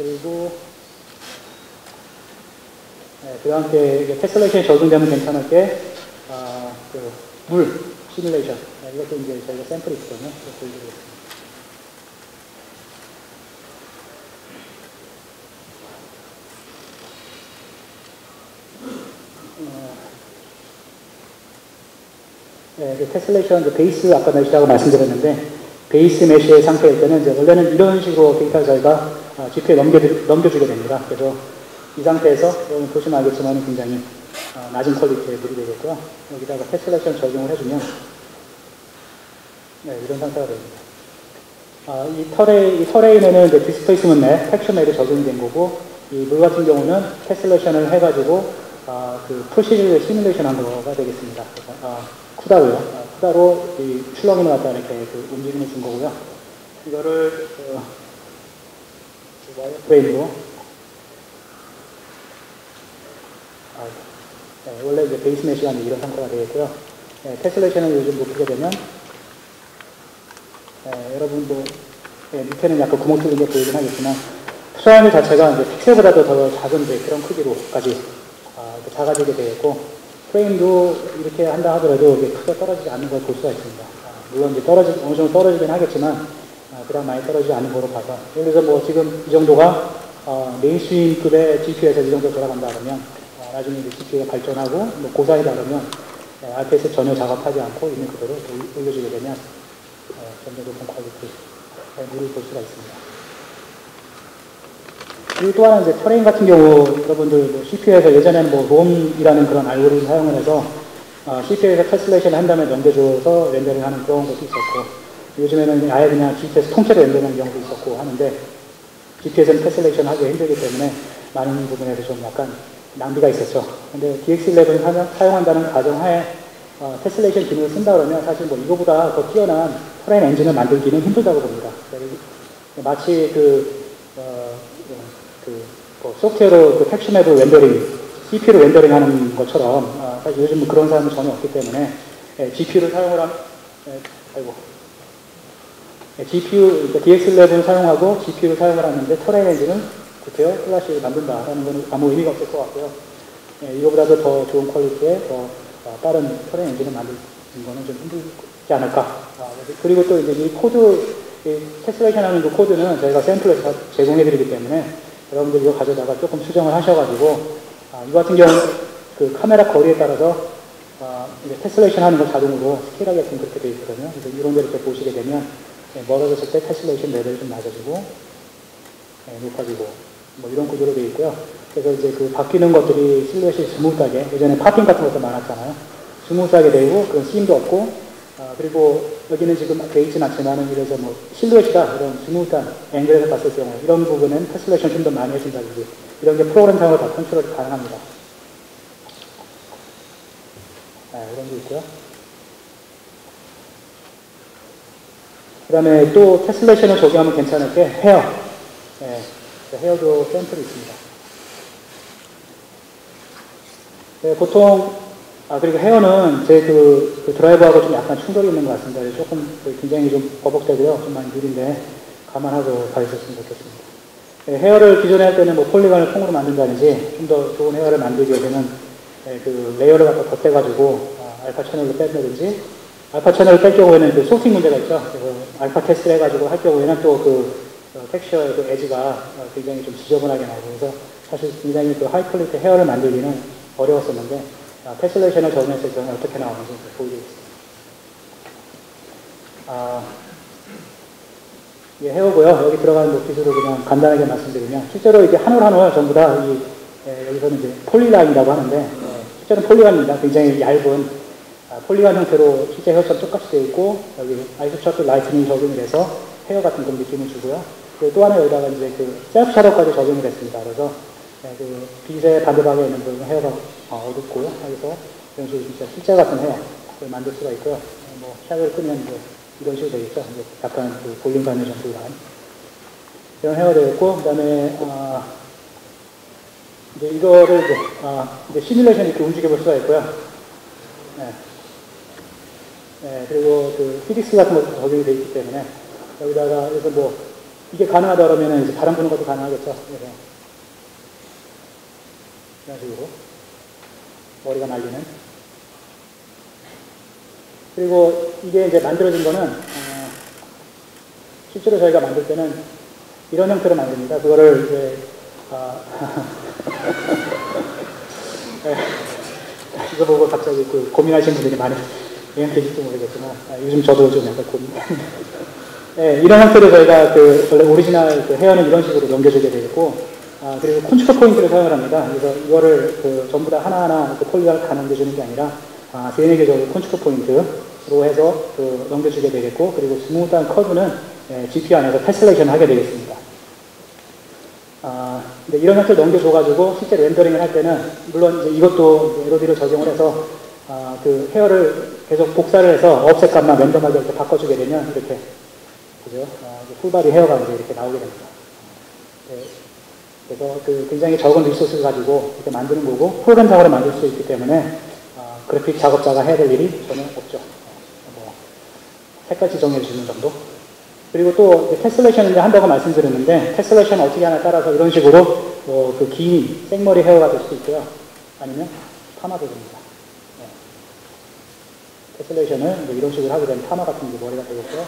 그리고 네, 그와 함께 테슬레이션이 적용되면 괜찮을 게, 아, 그, 물, 시뮬레이션. 네, 이것도 이제 저희가 샘플이 있거든요. 보여드리겠습니다. 어, 네, 그 tessellation 그 base 아까 mesh라고 말씀드렸는데, base mesh의 상태일 때는 이제 원래는 이런 식으로 데이터 저희가 GPU에 넘겨, 넘겨주 게 됩니다. 그래서 이 상태에서 보시면 알겠지만 굉장히 어, 낮은 quality의 물이 되겠고요. 여기다가 tessellation 적용을 해주면 네, 이런 상태가 됩니다. 아, 이 terrain, 이 terrain에는 이제 displacement map, texture map이 적용이 된 거고, 이 물 같은 경우는 tessellation을 해가지고, 아, 그 procedural simulation 한 거가 되겠습니다. 아, CUDA로요. 아, CUDA로 이 출렁이를 갖다 이렇게 그 움직임을 준 거고요. 이거를, 어, wireframe으로 아, 네, 원래 이제 base mesh가 이런 상태가 되겠고요. 네, tessellation을 좀 높이게 되면 네, 여러분도 네, 밑에는 약간 구멍 뚫린 게 보이긴 하겠지만 트라이앵 자체가 이제 픽셀보다도 더 작은 그런 크기로까지 아, 작아지게 되겠고 프레임도 이렇게 한다 하더라도 크게 떨어지지 않는 걸 볼 수가 있습니다. 아, 물론 이제 떨어지, 어느 정도 떨어지긴 하겠지만, 아, 그냥 많이 떨어지지 않는 거로 봐서. 예를 들어서 뭐 지금 이 정도가, 어, mainstream급의 GPU에서 이 정도 돌아간다 그러면, 어, 나중에 이제 GPU가 발전하고, 뭐 고사이다 그러면, 어, RTX 전혀 작업하지 않고 있는 그대로 올- 올려주게 되면, 어, 점점 높은 quality의 물을 볼 수가 있습니다. 그리고 또 하나 이제 terrain 같은 경우 여러분들 뭐 CPU에서 예전에는 뭐 ROAM이라는 그런 알고리즘 사용을 해서 어, CPU에서 tessellation을 한 다음에 넘겨줘서 rendering 하는 그런 것도 있었고 요즘에는 아예 그냥 GPU에서 통째로 rendering하는 경우도 있었고 하는데 GPU에서는 tessellation 하기 힘들기 때문에 많은 부분에서 좀 약간 낭비가 있었죠. 근데 DX11을 사용한다는 가정하에 어, tessellation 기능을 쓴다 그러면 사실 뭐 이거보다 더 뛰어난 terrain 엔진을 만들기는 힘들다고 봅니다. 마치 그, 어, 그, 뭐 소프트웨어로 그 texture map을 rendering, CPU로 rendering 하는 것처럼, 어, 사실 요즘 그런 사람은 전혀 없기 때문에, 예, GPU를 사용을 한, 예, 아이고. 예, GPU, 그러니까 DX11을 사용하고 GPU를 사용을 하는데 terrain 엔진을 구태여 플라시를 만든다라는 건 아무 의미가 없을 것 같고요. 예, 이거보다도 더 좋은 quality의 더 어, 빠른 terrain 엔진을 만드는 거는 좀 힘들지 않을까. 아, 그리고 또 이제 이 코드, 이 tessellation 하는 그 코드는 저희가 샘플에서 다 제공해 드리기 때문에 여러분들 이거 가져다가 조금 수정을 하셔가지고 아, 이거 같은 경우는 그 카메라 거리에 따라서 아, 이제 tessellation 하는 거 자동으로 스케일하게끔 그렇게 되어 있거든요. 그래서 이런 데를 이렇게 보시게 되면 예, 멀어졌을 때 tessellation 레벨이 좀 낮아지고 예, 높아지고 뭐 이런 구조로 되어 있고요. 그래서 이제 그 바뀌는 것들이 실루엣이 smooth하게 예전에 popping 같은 것도 많았잖아요. smooth하게 되고 그런 seam도 없고 아, 그리고 여기는 지금 되어 있진 않지만은 이래서 뭐 실루엣이다 이런 smooth한 앵글에서 봤을 경우에 이런 부분은 tessellation 좀 더 많이 해준다든지 이런 게 프로그램상으로 다 컨트롤이 가능합니다. 아, 이런 게 있고요. 그 다음에 또 테슬레이션을 적용하면 괜찮을 게 헤어. 예, 헤어도 샘플이 있습니다. 네, 보통, 아, 그리고 헤어는 제 그, 그 드라이버하고 좀 약간 충돌이 있는 것 같습니다. 조금 그 굉장히 좀 버벅대고요. 좀 많이 느린데 감안하고 가주셨으면 좋겠습니다. 네, hair를 기존에 할 때는 뭐 polygon을 통으로 만든다든지 좀 더 좋은 hair를 만들기 위해서는 네, 그 layer를 갖다 덧대가지고 아, 알파 채널로 뺀다든지 알파 채널을 뺄 경우에는 그 sorting 문제가 있죠. 그래서 알파 테스트를 해가지고 할 경우에는 또그 어, 텍스처의 그 에지가 어, 굉장히 좀 지저분하게 나오고 그래서 사실 굉장히 그 high quality hair를 만들기는 어려웠었는데 아, tessellation을 적용했을 경우 어떻게 나오는지 보여드리겠습니다. 아, 예, hair고요. 여기 들어가는 노핏으로 그냥 간단하게 말씀드리면 실제로 이게 한올 한올 전부 다 이, 예, 여기서는 이제 polyline이라고 하는데 예, 실제로 polygon입니다. 굉장히 얇은 아, polygon 형태로 실제 hair처럼 똑같이 되어 있고 여기 anisotropic lighting 적용이 돼서 헤어 같은 그런 느낌을 주고요. 그리고 또 하나 여기다가 이제 그 self shadow까지 적용이 됐습니다. 그래서 네, 그 빛의 반대방에 있는 부분 헤어가 어, 어둡고 여기서 이런 식으로 진짜 실제 같은 헤어를 만들 수가 있고요. 네, 뭐 샤도를 끄면 이제 이런 식으로 되겠죠. 약간 그 볼륨감이 좀 들어간 이런 헤어가 되겠고 그다음에 어, 이제 이거를 이제, 아, 이제 시뮬레이션 이렇게 움직여 볼 수가 있고요. 네. 네, 그리고 그 피직스 같은 것도 적용이 되어 있기 때문에 여기다가 그래서 뭐 이게 가능하다 그러면 이제 바람 부는 것도 가능하겠죠. 그래서 이런 식으로 머리가 날리는 그리고 이게 이제 만들어진 거는 어, 실제로 저희가 만들 때는 이런 형태로 만듭니다. 그거를 이제 아, 네, 이거 보고 갑자기 그 고민하시는 분들이 많이 계실지 모르겠지만 아, 요즘 저도 좀 약간 고민. 네, 이런 형태로 저희가 그 원래 오리지널 그 헤어는 이런 식으로 넘겨주게 되고 아, 그리고 control point를 사용을 합니다. 그래서 이거를 그 전부 다 하나하나 그 polygon을 해 주는 게 아니라 아, 개 정도 control point로 해서 그 넘겨주게 되겠고 그리고 smooth한 커브는 예, GPU 안에서 tessellation을 하게 되겠습니다. 아, 이런 형태를 넘겨줘가지고 실제 렌더링을 할 때는 물론 이것도 LOD를 적용을 해서 아, 그 hair를 계속 복사를 해서 offset 값만 random하게 이렇게 바꿔주게 되면 이렇게 그죠? 아, full body hair가 이렇게 나오게 됩니다. 네, 그래서 그 굉장히 적은 resource를 가지고 이렇게 만드는 거고 프로그램상으로 만들 수 있기 때문에 아, 그래픽 작업자가 해야 될 일이 전혀 없죠. 어, 뭐 색깔 지정해 주는 정도. 그리고 또 tessellation을 한다고 말씀드렸는데 tessellation 어떻게 하나 따라서 이런 식으로 뭐 그긴 생머리 헤어가 될 수도 있고요. 아니면 파마도 됩니다. 테슬레이션을 이제 이런 식으로 하게 되면 타마 같은 게 머리가 되겠고요.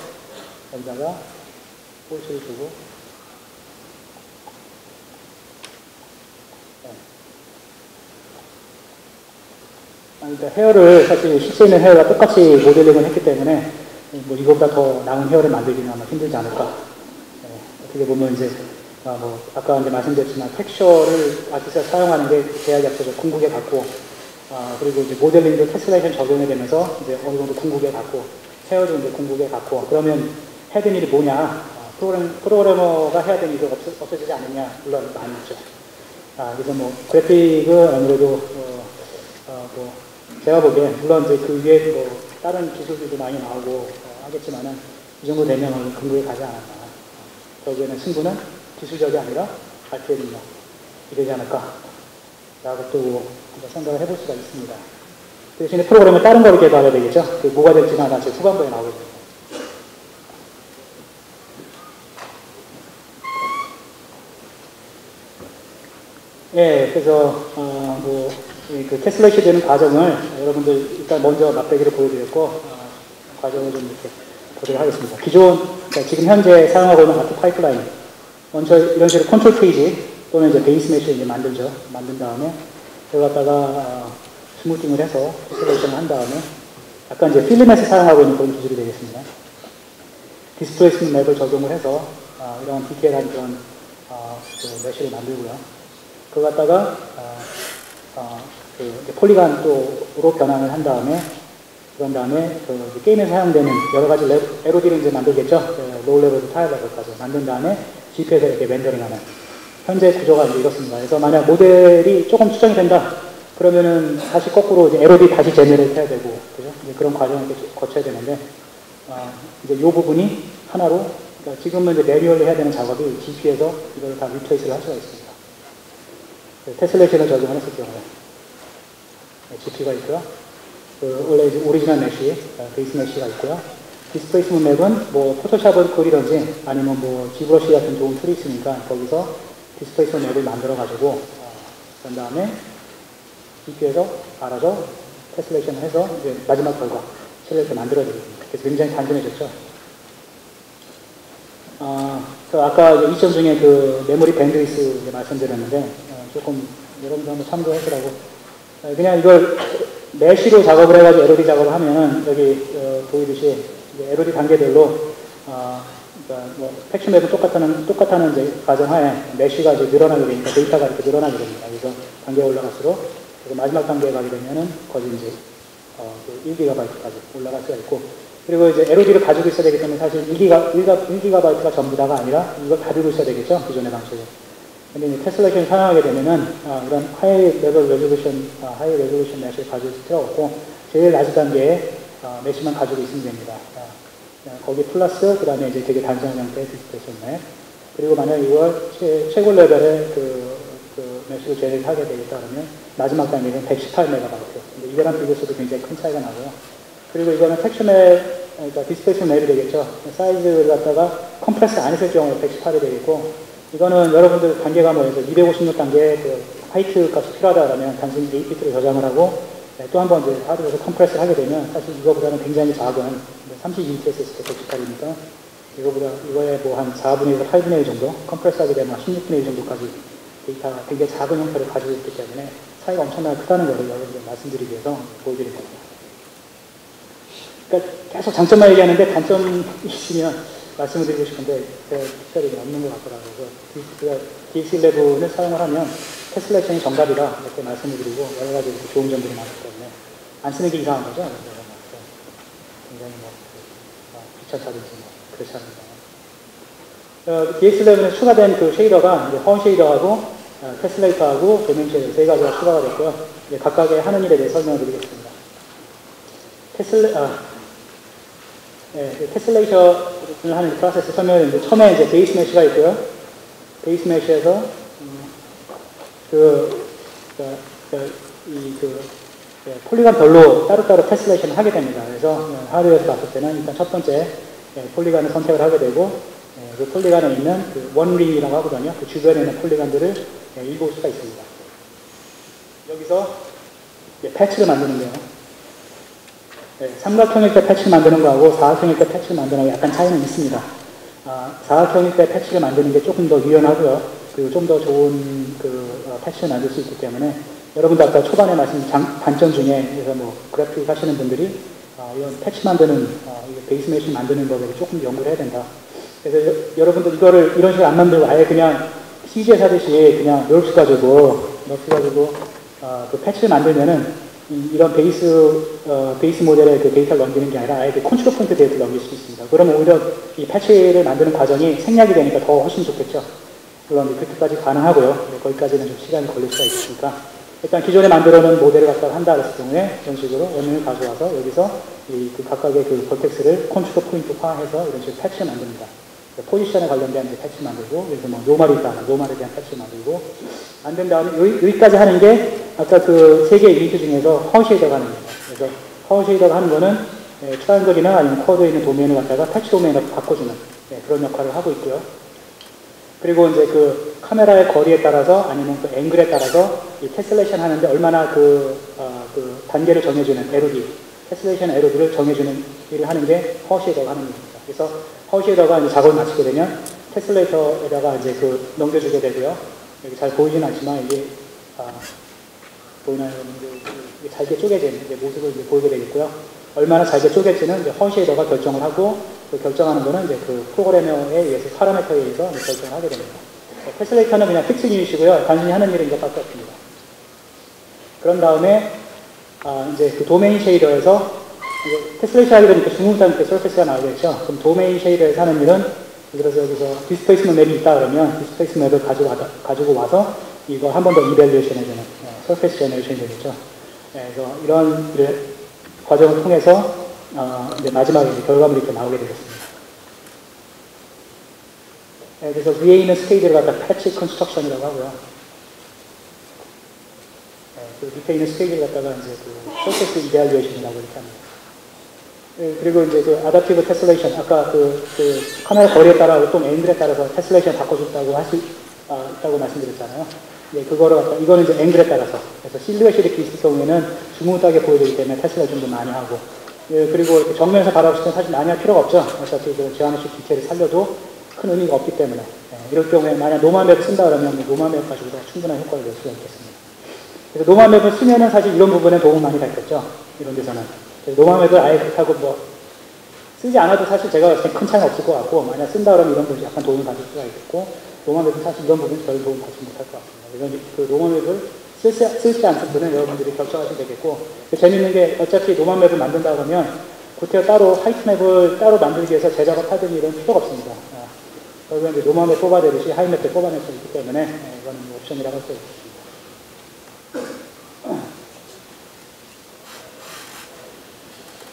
여기다가 홀스를 주고 네. 아, 그러니까 헤어를 사실 실제 있는 헤어가 똑같이 모델링을 했기 때문에 뭐 이거보다 더 나은 헤어를 만들기는 아마 힘들지 않을까. 네, 어떻게 보면 이제 아, 뭐 아까 이제 말씀드렸지만 텍스처를 아티스트가 사용하는 게 제약이 앞서서 궁극에 갖고 아, 그리고 이제 모델링도 테슬레이션 적용이 되면서 이제 어느 정도 궁극에 갖고 헤어도 이제 궁극에 갖고 그러면 해야 되는 일이 뭐냐 아, 프로그램, 프로그래머가 해야 되는 일이 없어, 없어지지 않느냐 물론 많이 있죠. 아, 그래서 뭐 그래픽은 아무래도 어, 어, 뭐 제가 보기엔 물론 이제 그 위에 뭐 다른 기술들도 많이 나오고 어, 하겠지만은 이 정도 되면 궁극에 가지 않았나. 결국에는 승부는 기술적이 아니라 발표의 능력 이 되지 않을까 라고 또 생각을 해볼 수가 있습니다. 그 대신에 프로그램을 다른 거를 개발해야 되겠죠. 그 뭐가 될지는 아마 제 후반부에 나오거든요. 예, 그래서 어, 뭐그 테슬레이션 되는 과정을 여러분들 일단 먼저 맛배기를 보여드렸고 어, 과정을 좀 이렇게 보도록 하겠습니다. 기존 그러니까 지금 현재 사용하고 있는 art pipeline 먼저 이런 식으로 control cage 또는 이제 base mesh를 이제 만들죠. 만든 다음에 갖다가 어, smoothing을 해서 tessellation을 한 다음에 약간 이제 필름에서 사용하고 있는 그런 기술이 되겠습니다. displacement map을 적용을 해서 어, 이런 detail한 그런 어, 그 mesh를 만들고요. 그거 갖다가 어, 어, 그 polygon으로 변환을 한 다음에 그런 다음에 그 게임에서 사용되는 여러 가지 LOD를 이제 만들겠죠. low level high level까지 만든 다음에 GPU에서 이렇게 렌더링하는 현재 구조가 이렇습니다. 그래서 만약 모델이 조금 수정이 된다. 그러면은 다시 거꾸로 이제 LOD 다시 generate 해야 되고 그죠? 이제 그런 과정을 거쳐야 되는데 어, 이제 이 부분이 하나로 그러니까 지금은 이제 manual로 해야 되는 작업이 GPU에서 이걸 다 replace를 할 수가 있습니다. 그 tessellation을 적용을 했을 경우에 GPU가 있고요. 그 원래 이제 original mesh, 어, base mesh가 있고요. displacement map은 뭐 포토샵을 그리든지 아니면 뭐 ZBrush 같은 좋은 tool이 있으니까 거기서 displacement map을 만들어 가지고 어, 그런 다음에 GPU에서 알아서 tessellation을 해서 이제 마지막 결과 실내에서 만들어야 됩니다. 그래서 굉장히 단순해졌죠. 아, 그 아까 이점 중에 그 memory bandwidth 말씀드렸는데 조금 여러분도 한번 참고하시라고. 어, 그냥 이걸 메시로 작업을 해가지고 LOD 작업을 하면은 여기 어, 보이듯이 LOD 단계별로 어, 그러니까 뭐 팩슈맵은 똑같다는 똑같다는 이제 가정하에 메시가 이제 늘어나게 되니까 데이터가 이렇게 늘어나게 됩니다. 그래서 단계가 올라갈수록 그리고 마지막 단계에 가게 되면은 거기 이제 어, 그 1GB까지 올라갈 수가 있고 그리고 이제 LOD를 가지고 있어야 되기 때문에 사실 1기가, 1기가바이트가 전부 다가 아니라 이걸 가지고 있어야 되겠죠. 기존의 방식에. 근데 이제 tessellation 사용하게 되면은 아, 이런 high level resolution, 아, high resolution mesh를 가지고 있을 필요 없고 제일 낮은 단계의 아, mesh만 가지고 있으면 됩니다. 아, 거기 플러스 그 다음에 이제 되게 단순한 형태의 displacement map 그리고 만약 이걸 최, 최고 레벨의 그, 그 mesh로 제작을 하게 되겠다 그러면 마지막 단계는 118메가바이트. 근데 이거랑 비교해서도 굉장히 큰 차이가 나고요. 그리고 이거는 texture map, 그러니까 displacement map이 되겠죠. 사이즈를 갖다가 compress 안 했을 경우에 118이 되겠고 이거는 여러분들 단계가 뭐예요? 256단계 그 height 값이 필요하다면 단순히 8bit로 저장을 하고 네, 또한 번 이제 하드웨어에서 compress를 하게 되면 사실 이거보다는 굉장히 작은 32bits 했을 때 118이니까 이거보다 이거에 뭐한 4분의 1에서 8분의 1 정도 compress 하게 되면 16분의 1 정도까지 데이터가 굉장히 작은 형태를 가지고 있기 때문에 차이가 엄청나게 크다는 것을 여러분들 말씀드리기 위해서 보여드린 겁니다. 그러니까 계속 장점만 얘기하는데 단점이 있으면 말씀을 드리고 싶은데 제가 특별히 없는 것 같더라고요. 그래서 DX11을 사용을 하면 테슬레이션이 정답이다 이렇게 말씀을 드리고 여러 가지 좋은 점들이 많기 때문에 안 쓰는 게 이상한 거죠. 굉장히 뭐, 뭐 귀찮다든지 뭐 그렇지 않습니다. 어, DX11에 추가된 그 쉐이더가 이제 허 쉐이더하고 어, tessellator하고 domain shader 세 가지가 추가가 됐고요. 각각의 하는 일에 대해 설명을 드리겠습니다. tessella, 아, 예, 그 tessellation을 하는 process 설명했는데 처음에 이제 base mesh가 있고요. base mesh에서 음, 그, 그, 그, 이, 그, 예, polygon별로 따로따로 tessellation을 하게 됩니다. 그래서 하드웨어에서 봤을 때는 일단 첫 번째 예, polygon을 선택을 하게 되고 예, 그 polygon에 있는 그 one ring이라고 하거든요. 그 주변에 있는 polygon들을 예, 읽을 수가 있습니다. 여기서 예, patch를 만드는데요. 네, 삼각형일 때 patch를 만드는 거하고 사각형일 때 patch를 만드는 거 약간 차이는 있습니다. 아, 사각형일 때 patch를 만드는 게 조금 더 유연하고요. 그리고 좀 더 좋은 그 어, patch를 만들 수 있기 때문에 여러분도 아까 초반에 말씀 장, 단점 중에 그래서 뭐 그래픽 하시는 분들이 아, 이런 patch 만드는 아, base mesh 만드는 법에 조금 연구를 해야 된다. 그래서 여, 여러분들 이거를 이런 식으로 안 만들고 아예 그냥 CG에서 하듯이 그냥 NURBS 가지고 NURBS 가지고 어, 그 patch를 만들면은 이, 런 base 어, base 모델에 그 데이터를 넘기는 게 아니라 아예 그 control point 데이터를 넘길 수 있습니다. 그러면 오히려 이 patch를 만드는 과정이 생략이 되니까 더 훨씬 좋겠죠. 물론 그렇게까지 가능하고요. 거기까지는 좀 시간이 걸릴 수가 있으니까 일단 기존에 만들어 놓은 모델을 갖다가 한다 그랬을 경우에 이런 식으로 원인을 가져와서 여기서 이 그 각각의 그 vertex를 control point화해서 이런 식으로 patch를 만듭니다. position에 관련된 patch 만들고, 그래서 뭐 normal이 있다, normal에 대한 patch 만들고, 만든 다음에 여기, 여기 까지 하는 게 아까 그 세 개의 유니트 중에서 hull shader가 하는 겁니다. 그래서 hull shader가 하는 거는 예, triangle이나 아니면 quad에 있는 domain을 갖다가 patch domain으로 바꿔주는 예, 그런 역할을 하고 있고요. 그리고 이제 그 카메라의 거리에 따라서 아니면 그 앵글에 따라서 이 tessellation 하는데 얼마나 그, 어, 그 단계를 정해주는 LOD, tessellation LOD를 정해주는 일을 하는 게 hull shader가 하는 겁니다. 그래서 hull shader가 이제 작업을 마치게 되면 tessellator에다가 이제 그 넘겨주게 되고요. 여기 잘 보이진 않지만 이게 아, 보이나요? 이게 잘게 쪼개진 모습을 이제 보이게 되겠고요. 얼마나 잘게 쪼갤지는 이제 hull shader가 결정을 하고 그 결정하는 거는 이제 그 프로그래머에 의해서 parameter에 의해서 결정을 하게 됩니다. tessellator는 그냥 픽스 유닛이고요. 단순히 하는 일은 이것밖에 없습니다. 그런 다음에 아, 이제 그 domain shader에서 tessellation 하게 되니까 중국산 그 surface가 나오겠죠. 그럼 domain shader에서 하는 일은 그래서 여기서 displacement map이 있다 그러면 displacement map을 가지고, 와, 가지고 와서 이거 한번 더 evaluation 해주는 surface generation이 되겠죠. 네, 그래서 이런 과정을 통해서 어, 이제 마지막에 이제 결과물이 이렇게 나오게 되겠습니다. 네, 그래서 위에 있는 stage를 갖다 patch construction이라고 하고요. 네, 그 밑에 있는 stage를 갖다가 이제 그 surface evaluation이라고 이렇게 합니다. 네, 그리고 이제 그 adaptive tessellation, 아까 그, 그 카메라 거리에 따라 또 앵글에 따라서 tessellation 바꿔줬다고 할수 아, 있다고 말씀드렸잖아요. 네, 그거를 갖다, 이거는 이제 앵글에 따라서. 그래서 실루엣이 이렇게 있을 경우에는 주무하게 보여지기 때문에 tessellation 좀 더 많이 하고. 예, 그리고 정면에서 바라봤을 때 사실 많이 할 필요가 없죠. 어차피 그 제한식 기체를 살려도 큰 의미가 없기 때문에. 예, 이럴 경우에 만약 normal map을 쓴다 그러면 normal map 가지고 충분한 효과를 낼 수가 있겠습니다. 그래서 normal map을 쓰면은 사실 이런 부분에 도움 많이 받겠죠. 이런 데서는. 노마맵을 아예 그렇다고 뭐 쓰지 않아도 사실 제가 큰 차이는 없을 것 같고 만약 쓴다 그러면 이런 부분이 약간 도움을 받을 수가 있겠고 노마맵은 사실 이런 부분이 별 도움 받지 못할 것 같습니다. 이런 그 normal map을 쓸지, 분은 여러분들이 결정하시면 되겠고 재밌는 게 어차피 normal map을 만든다 그러면 구태여 따로 height map을 따로 만들기 위해서 재작업하던 일은 필요가 없습니다. 아, 결국은 이제 normal map 뽑아내듯이 height map도 뽑아낼 수 있기 때문에 네, 이거는 뭐 옵션이라고 할 수 있습니다.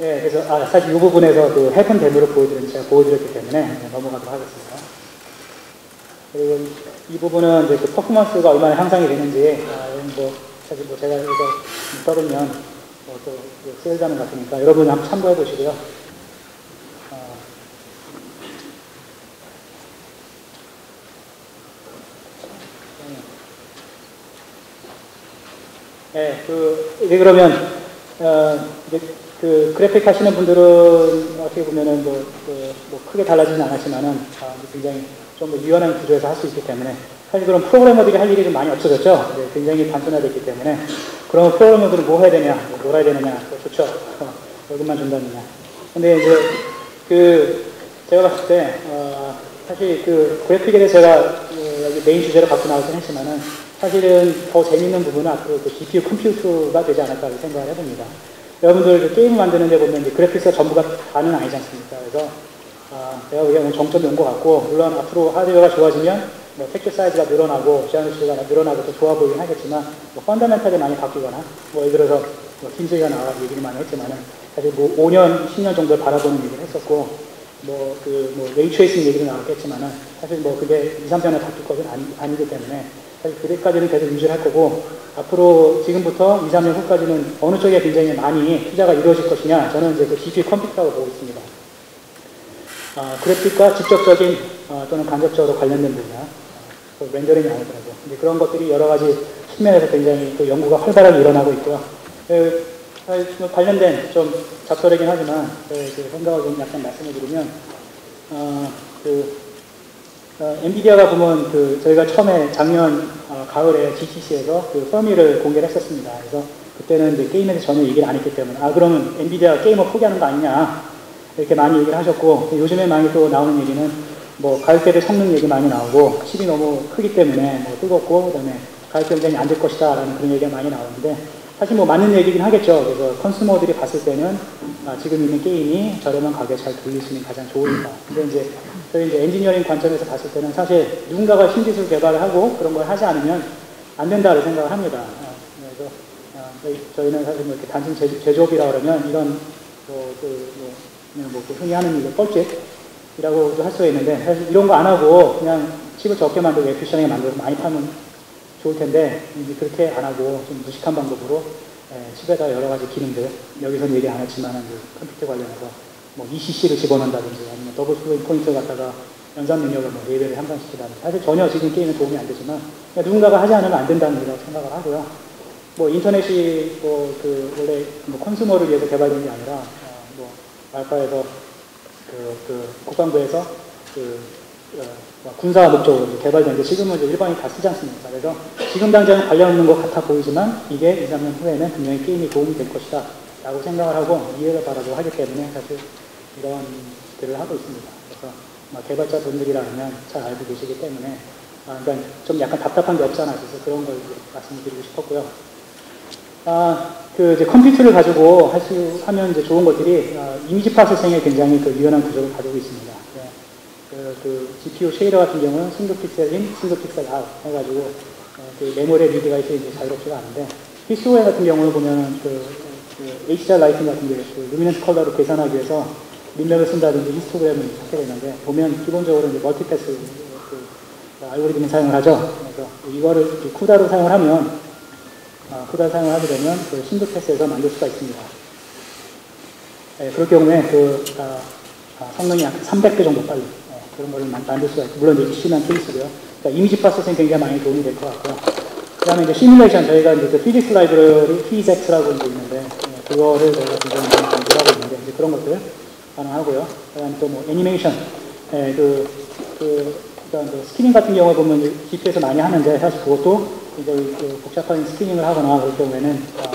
예, 그래서 아, 사실 이 부분에서 그 Heaven 데모를 보여드린 제가 보여드렸기 때문에 넘어가도록 하겠습니다. 그리고 이 부분은 이제 그 퍼포먼스가 얼마나 향상이 되는지 아, 뭐 사실 뭐 제가 이거 떠들면 뭐또 세일자는 같으니까 여러분 한번 참고해 보시고요. 어, 네, 그, 이제 그러면, 어, 이제 그 그래픽 하시는 분들은 어떻게 보면은 뭐, 그, 뭐 크게 달라지진 않았지만은 아, 굉장히 좀 유연한 구조에서 할 수 있기 때문에 사실 그런 프로그래머들이 할 일이 좀 많이 없어졌죠. 네, 굉장히 단순화됐기 때문에 그럼 프로그래머들은 뭐 해야 되냐, 뭐 놀아야 되느냐, 좋죠. 어, 월급만 준다느냐. 근데 이제 그 제가 봤을 때 어, 사실 그 그래픽에 대해서 제가 어, 메인 주제로 갖고 나오긴 했지만은 사실은 더 재밌는 부분은 앞으로 그 GPU 컴퓨터가 되지 않을까 생각을 해봅니다. 여러분들 그 게임 만드는 데 보면 이제 graphics가 전부가 다는 아니지 않습니까? 그래서 아, 내가 보기에는 정점이 온 것 같고 물론 앞으로 하드웨어가 좋아지면 뭐 텍처 사이즈가 늘어나고 제한 수가 늘어나고 더 좋아 보이긴 하겠지만 뭐 fundamental이 많이 바뀌거나 뭐 예를 들어서 뭐 팀즈가 나와 얘기를 많이 했지만은 사실 뭐 5년, 10년 정도를 바라보는 얘기를 했었고 뭐 그뭐 ray tracing 얘기도 나왔겠지만은 사실 뭐 그게 2, 3년에 바뀔 것은 아니, 아니기 때문에 사실 그때까지는 계속 유지를 할 거고 앞으로 지금부터 2, 3년 후까지는 어느 쪽에 굉장히 많이 투자가 이루어질 것이냐 저는 이제 그 GPU 컴퓨터라고 보고 있습니다. 아, 그래픽과 직접적인 어, 또는 간접적으로 관련된 분야 그 렌더링이 아니더라고요. 근데 그런 것들이 여러 가지 측면에서 굉장히 그 연구가 활발하게 일어나고 있고요. 그 아, 뭐 관련된 좀 잡설이긴 하지만 생각을 좀 약간 말씀을 드리면 어, 그 어, 엔비디아가 보면 그 저희가 처음에 작년 어, 가을에 GTC에서 그 퍼미를 공개를 했었습니다. 그래서 그때는 이제 게임에서 전혀 얘기를 안 했기 때문에 아 그러면 엔비디아 게임을 포기하는 거 아니냐 이렇게 많이 얘기를 하셨고 요즘에 많이 또 나오는 얘기는 뭐 가격대를 섞는 얘기 많이 나오고 칩이 너무 크기 때문에 뭐 뜨겁고 그다음에 가격 경쟁이 안 될 것이다 라는 그런 얘기가 많이 나오는데 사실 뭐 맞는 얘기긴 하겠죠. 그래서 컨슈머들이 봤을 때는 아, 지금 있는 게임이 저렴한 가격에 잘 돌릴 수 있는 가장 좋으니까. 근데 이제 저희 이제 엔지니어링 관점에서 봤을 때는 사실 누군가가 신기술 개발을 하고 그런 걸 하지 않으면 안 된다고 생각을 합니다. 아, 그래서 아, 저희, 는 사실 뭐 이렇게 단순 제조, 업이라 그러면 이런 뭐, 그, 뭐, 그냥 뭐 흔히 하는 이거 뻘짓이라고도 할 수가 있는데 사실 이런 거 안 하고 그냥 칩을 적게 만들고 efficient하게 만들어서 많이 팔면 좋을 텐데 이제 그렇게 안 하고 좀 무식한 방법으로 예, 칩에다 여러 가지 기능들 여기서는 얘기 안 했지만 그 compute 관련해서 뭐 ECC를 집어넣는다든지 아니면 double floating point 갖다가 연산 능력을 뭐 레벨을 향상시키다든지 사실 전혀 지금 게임에 도움이 안 되지만 누군가가 하지 않으면 안 된다는 일이라고 생각을 하고요. 뭐 인터넷이 뭐 그 원래 뭐 컨슈머를 위해서 개발된 게 아니라 알파에서 그, 그 국방부에서 그 어, 뭐 군사 목적으로 개발되는데 지금은 이제 일반이 다 쓰지 않습니까? 그래서 지금 당장은 관련 없는 것 같아 보이지만 이게 2, 3년 후에는 분명히 게임이 도움이 될 것이다 라고 생각을 하고 이해를 바라고 하기 때문에 사실 이런 일을 하고 있습니다. 그래서 개발자 분들이라면 잘 알고 계시기 때문에 아, 그러니까 좀 약간 답답한 게 없잖아. 그래서 그런 걸 말씀드리고 싶었고요. 아, 그 이제 compute를 가지고 할 수 하면 이제 좋은 것들이 아, image processing에 굉장히 그 유연한 구조를 가지고 있습니다. 네. 그, 그, GPU shader 같은 경우는 single pixel in, single pixel out 해가지고 어, 그 memory read가 있어 이제 자유롭지가 않은데 PCOM 같은 경우는 보면 그, 그 HDR lighting 같은 게 그 luminance color를 계산하기 위해서 mipmap을 쓴다든지 histogram을 찾게 되는데 보면 기본적으로 이제 multi-pass 그, 알고리즘을 사용을 하죠. 그래서 이거를 CUDA로 사용을 하면 아, CUDA를 사용을 하게 되면 그 single pass에서 만들 수가 있습니다. 네, 그럴 경우에 그 아, 아, 성능이 약 300배 정도 빨리 네, 그런 거를 만들 수가 있고 물론 이제 심한 케이스고요. 그러니까 image processing 굉장히 많이 도움이 될 것 같고요. 그 다음에 이제 시뮬레이션 저희가 이제 그 physics library PhysX라고 이제 있는데 네, 그거를 저희가 굉장히 많이 연구하고 있는데 이제 그런 것들 가능하고요. 그 다음에 또 뭐 애니메이션 네, 그, 그, 그러니까 그 skinning 같은 경우에 보면 GPU에서 많이 하는데 사실 그것도 그 복잡한 스키닝을 하거나 그럴 경우에는 어,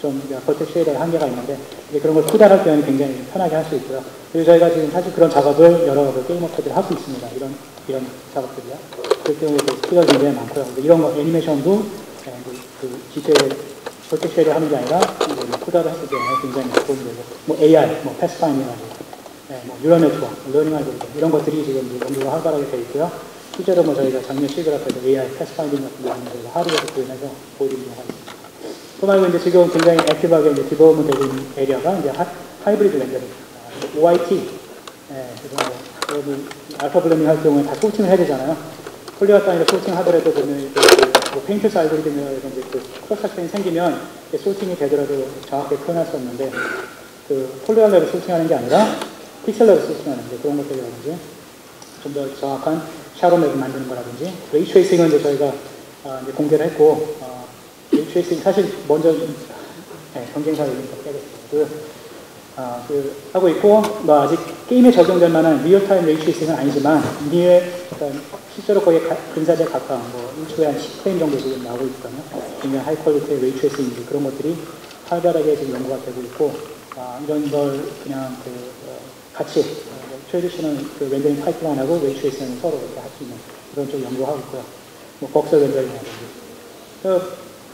좀 버텍 쉐이더의 한계가 있는데 그런 걸 CUDA 할 때는 굉장히 편하게 할 수 있고요. 그리고 저희가 지금 사실 그런 작업을 여러 그 게임 업체들이 하고 있습니다. 이런 이런 작업들이요. 그럴 경우에 그 speed가 굉장히 많고요. 이런 거 애니메이션도 네, 그, 그 GPU에 vertex shader 하는 게 아니라 투자를 했을 때 굉장히 도움이 되고 뭐 AI, 뭐 pathfinding이라든지 네, 뭐 neural network, learning algorithm 이런 것들이 지금 연구가 활발하게 되어 있고요. 실제로 뭐 저희가 작년 SIGGRAPH에서 AI pathfinding 같은 경우는 저희가 CUDA에서 구현해서 보여드린 경우가 있습니다. 또 말고 이제 지금 굉장히 active하게 이제 development 되고 있는 area가 이제 하, hybrid rendering, OIT, 예, 그래서 뭐, 여기 alpha blending 할 경우에 다 sorting을 해야 되잖아요. 단위로 sorting 하더라도 보면 그, 그, 뭐 painter's algorithm이라든지 그 cross section이 생기면 sorting이 되더라도 정확하게 표현할 수 없는데 그 폴리알레로 소팅하는 게 아니라 pixel level로 sorting하는데 그런 것들이라든지 좀 더 정확한 shadow map을 만드는 거라든지 ray tracing은 이제 저희가 어, 이제 공개를 했고 어, ray tracing 사실 먼저 네, 경쟁사 얘기부터 빼겠습니다. 그, 어, 그, 하고 있고 뭐 아직 게임에 적용될 만한 real-time ray tracing은 아니지만 이에 그러니까 실제로 거의 가, 근사치 가까운 뭐 1초에 한 10프레임 정도 지금 나오고 있거든요. 굉장히 high quality의 ray tracing인지 그런 것들이 활발하게 지금 연구가 되고 있고 아, 이런 걸 그냥 그, 어, 같이 traditional 그 rendering pipeline하고 ray tracing은 서로 이렇게 할 수 있는 그런 쪽 연구하고 있고요. 뭐 voxel rendering이라든지.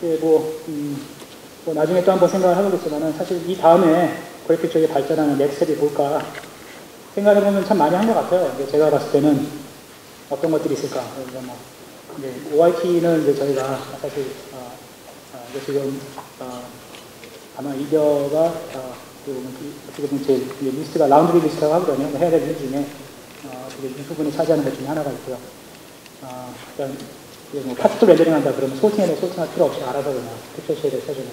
그, 뭐, 음, 뭐 나중에 또 한번 생각을 해보겠지만은 사실 이 다음에 그래픽 쪽에 발전하는 next step이 뭘까 생각해보면 참 많이 한 것 같아요. 제가 봤을 때는 어떤 것들이 있을까. 그래서 뭐, 이제 OIT는 이제 저희가 사실, 어, 어, 지금, 어, 아마 이겨가, 어, 그, 어떻게 보면 제 리스트가 laundry list라고 하거든요. 뭐 해야 될 일 중에, 어, 이 부분을 차지하는 것 중에 하나가 있고요. 어, 그러니까 뭐 particle rendering 한다 그러면 sorting에는 sorting할 필요 없이 알아서 그냥 pixel shade 써주는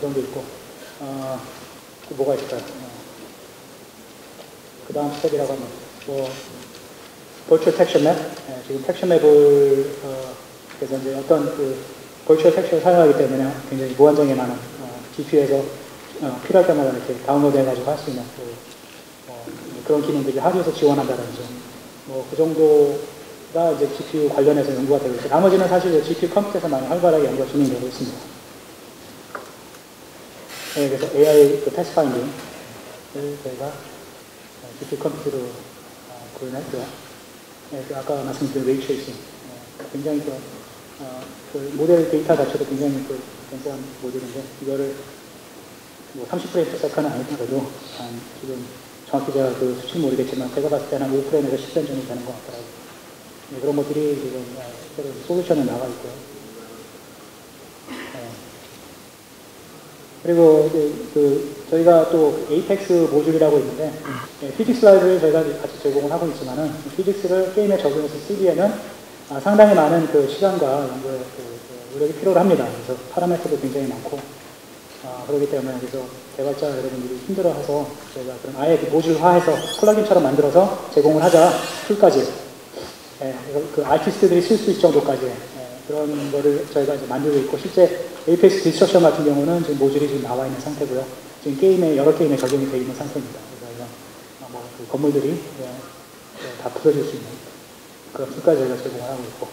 그런 게 있고, 어, 그 뭐가 있을까요? 어, 그 다음 스텝이라고 하면, 뭐, virtual texture map, 네, 지금 텍션 맵을, 어, 그래서 이제 어떤 그, virtual texture를 사용하기 때문에 굉장히 무한정에 많은, 어, GPU에서 어, 필요할 때마다 이렇게 다운로드 해가지고 할 수 있는 그, 어, 그런 기능들이 하드에서 지원한다든지 뭐 그 정도가 이제 GPU 관련해서 연구가 되고 있고 나머지는 사실 GPU 컴퓨터에서 많이 활발하게 연구가 진행되고 있습니다. 네, 그래서 AI 그 pathfinding을 저희가 GPU 컴퓨터로 어, 구현했고요. 네, 그 아까 말씀드린 ray tracing 어, 굉장히 그, 어, 그 모델 데이터 자체도 굉장히 그 괜찮은 모델인데 이거를 뭐 30프레임 per 세컨은 아니더라도 한 지금 정확히 제가 그 수치는 모르겠지만 제가 봤을 때는 한 5프레임에서 10전 정도 되는 것 같더라고요. 네, 그런 것들이 지금 새로 솔루션에 나와 있고요. 네. 그리고 그, 그 저희가 또 APEX 모듈이라고 있는데 네, PhysX library를 저희가 같이 제공을 하고 있지만은 PhysX를 게임에 적용해서 쓰기에는 아, 상당히 많은 그 시간과 연구의 그, 그 노력이 필요로 합니다. 그래서 parameter도 굉장히 많고 아, 그렇기 때문에 그래서 개발자 여러분들이 힘들어해서 저희가 그런 아예 그 모듈화해서 plug-in처럼 만들어서 제공을 하자 tool까지 예, 그 아티스트들이 쓸 수 있을 정도까지 예, 그런 거를 저희가 이제 만들고 있고 실제 APEX destruction 같은 경우는 지금 모듈이 지금 나와 있는 상태고요. 지금 게임에 여러 게임에 적용이 되어 있는 상태입니다. 그래서 이런 뭐 그 건물들이 예, 예, 다 부서질 수 있는 그런 tool까지 저희가 제공을 하고 있고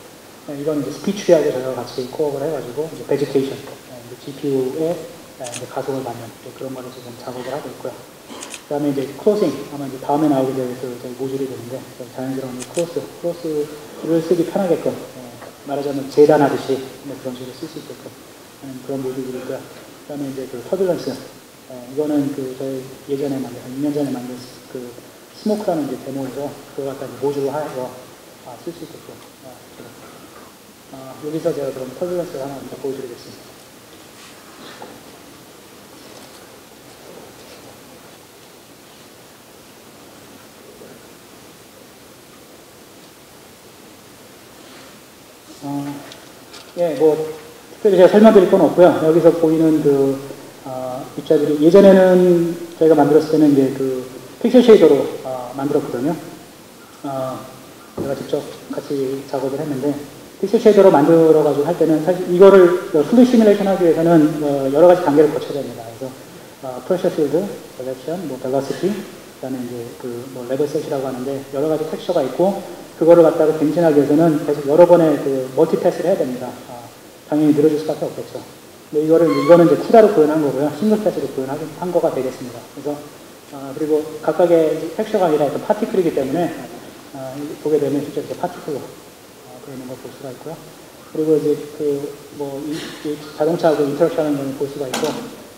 예, 이건 이제 SpeedTree하고 저희가 같이 co-op을 해가지고 vegetation 예, GPU에 이제 가속을 받는 그런 거를 지금 작업을 하고 있고요. 그 다음에 이제 clothing, 아마 이제 다음에 나오게 될 그, 모듈이 되는데, 자연스러운 cloth, cloth를 쓰기 편하게끔, 예, 말하자면 재단하듯이 네, 그런 식으로 쓸 수 있게끔 하는 그런 모듈이고요. 그 다음에 이제 그 turbulence, 예, 이거는 그 저희 예전에 만든, 한 2년 전에 만든 그 smoke라는 이제 데모에서 그걸 갖다 모듈화해서 아, 쓸수 있게끔. 아, 아, 여기서 제가 그럼 turbulence를 하나 보여드리겠습니다. 예, 뭐, 특별히 제가 설명드릴 건 없고요. 여기서 보이는 그, 어, 입자들이 예전에는 저희가 만들었을 때는 이제 그 pixel shader로 어, 만들었거든요. 어, 제가 직접 같이 작업을 했는데, pixel shader로 만들어 가지고 할 때는 사실 이거를 fluid simulation 하기 위해서는 어, 여러 가지 단계를 거쳐야 됩니다. 그래서 어, pressure field, selection, 뭐 velocity, 그다음에 이제 그뭐 level set이라고 하는데 여러 가지 텍스처가 있고 그거를 갖다가 갱신하기 위해서는 계속 여러 번의 그 multi pass를 해야 됩니다. 아, 당연히 늘어질 수밖에 없겠죠. 근데 이거를, 이거는 이제 CUDA로 구현한 거고요. single pass로 구현한 거가 되겠습니다. 그래서, 아, 그리고 각각의 텍스처가 아니라 어떤 particle이기 때문에, 아, 보게 되면 실제 이렇게 particle로 아, 되어 있는 걸 볼 수가 있고요. 그리고 이제 그, 뭐, 이, 이 자동차하고 interaction 하는 걸볼 수가 있고,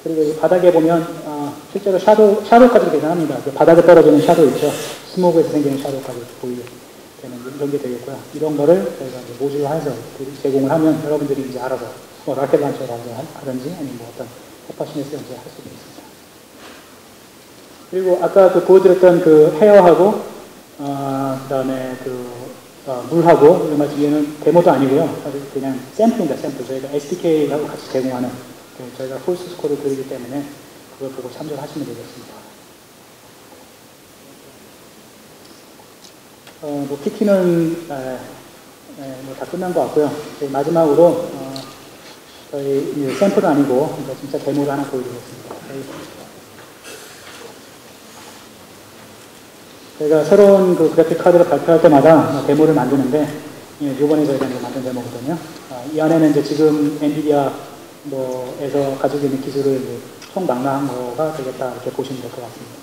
그리고 이 바닥에 보면, 아, 실제로 shadow, shadow까지 계산합니다. 그 바닥에 떨어지는 shadow 있죠. smoke에서 생기는 shadow까지. 되는 이런 게 되겠고요. 이런 거를 저희가 이제 모듈화해서 제공을 하면 여러분들이 이제 알아서 뭐 rocket launcher를 하든지 아니면 뭐 어떤 호파시네스 연주 할 수도 있습니다. 그리고 아까 그 보여드렸던 그 헤어하고 어, 그다음에 그 어, 물하고 말씀 얘는 데모도 아니고요. 사실 그냥 샘플입니다. 샘플 저희가 SDK하고 같이 제공하는 그 저희가 full source code를 드리기 때문에 그걸 보고 참조하시면 되겠습니다. 어, 뭐, PT는, 뭐다 끝난 것 같고요. 마지막으로, 어, 저희 샘플은 아니고, 진짜 데모를 하나 보여드리겠습니다. 저희가 새로운 그 그래픽 카드를 발표할 때마다 데모를 만드는데, 예, 이번에 저희가 만든 데모거든요. 아, 이 안에는 이제 지금 엔비디아 뭐에서 가지고 있는 기술을 총망라한 거가 되겠다 이렇게 보시면 될 것 같습니다.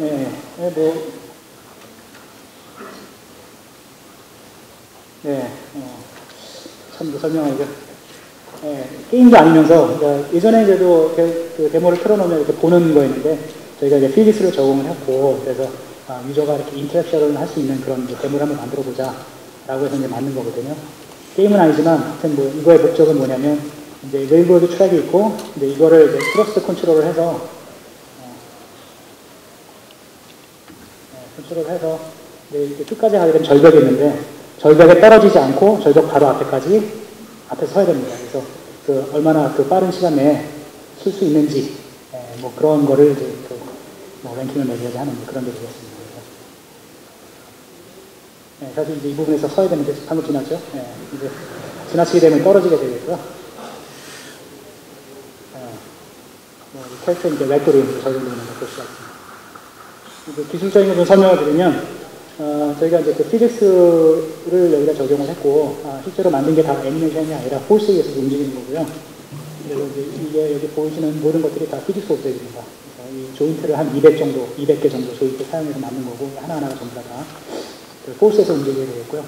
예, 예, 뭐, 예, 어, 참 설명하기가. 예, 게임도 아니면서, 그러니까 예전에 그래도 그 데모를 틀어놓으면 이렇게 보는 거였는데, 저희가 이제 필기스를 적응을 했고, 그래서 아, 유저가 이렇게 interaction을 할 수 있는 그런 데모를 한번 만들어 보자. 라고 해서 이제 만든 거거든요. 게임은 아니지만, 하여튼 뭐, 이거의 목적은 뭐냐면, 이제 웨이브로드 트랙이 있고, 근데 이거를 이제 thrust 컨트롤을 해서, 전투를 해서 이렇게 끝까지 가게 되면 절벽이 있는데 절벽에 떨어지지 않고 절벽 바로 앞에까지 앞에 서야 됩니다. 그래서 그 얼마나 그 빠른 시간 내에 설 수 있는지 예, 뭐 그런 거를 이제 그 뭐 랭킹을 매겨야 하는 그런 데모였습니다 예, 사실 이제 이 부분에서 서야 되는데 방금 지났죠. 예, 이제 지나치게 되면 떨어지게 되겠고요. 예, 뭐 캐릭터 이제 ragdoll이 적용되는 것도 시작. 기술적인 걸좀 설명을 드리면, 어, 저희가 이제 그 PhysX를 여기다 적용을 했고, 아, 실제로 만든 게 다 애니메이션이 아니라 force에 의해서 움직이는 거고요. 이제 이게 여기 보이시는 모든 것들이 다 피직스 옵젝트입니다. 그래서 이 조인트를 한 200 정도, 200개 정도 조인트 사용해서 만든 거고, 하나하나가 전부 다, 다 포스에서 움직이게 되겠고요.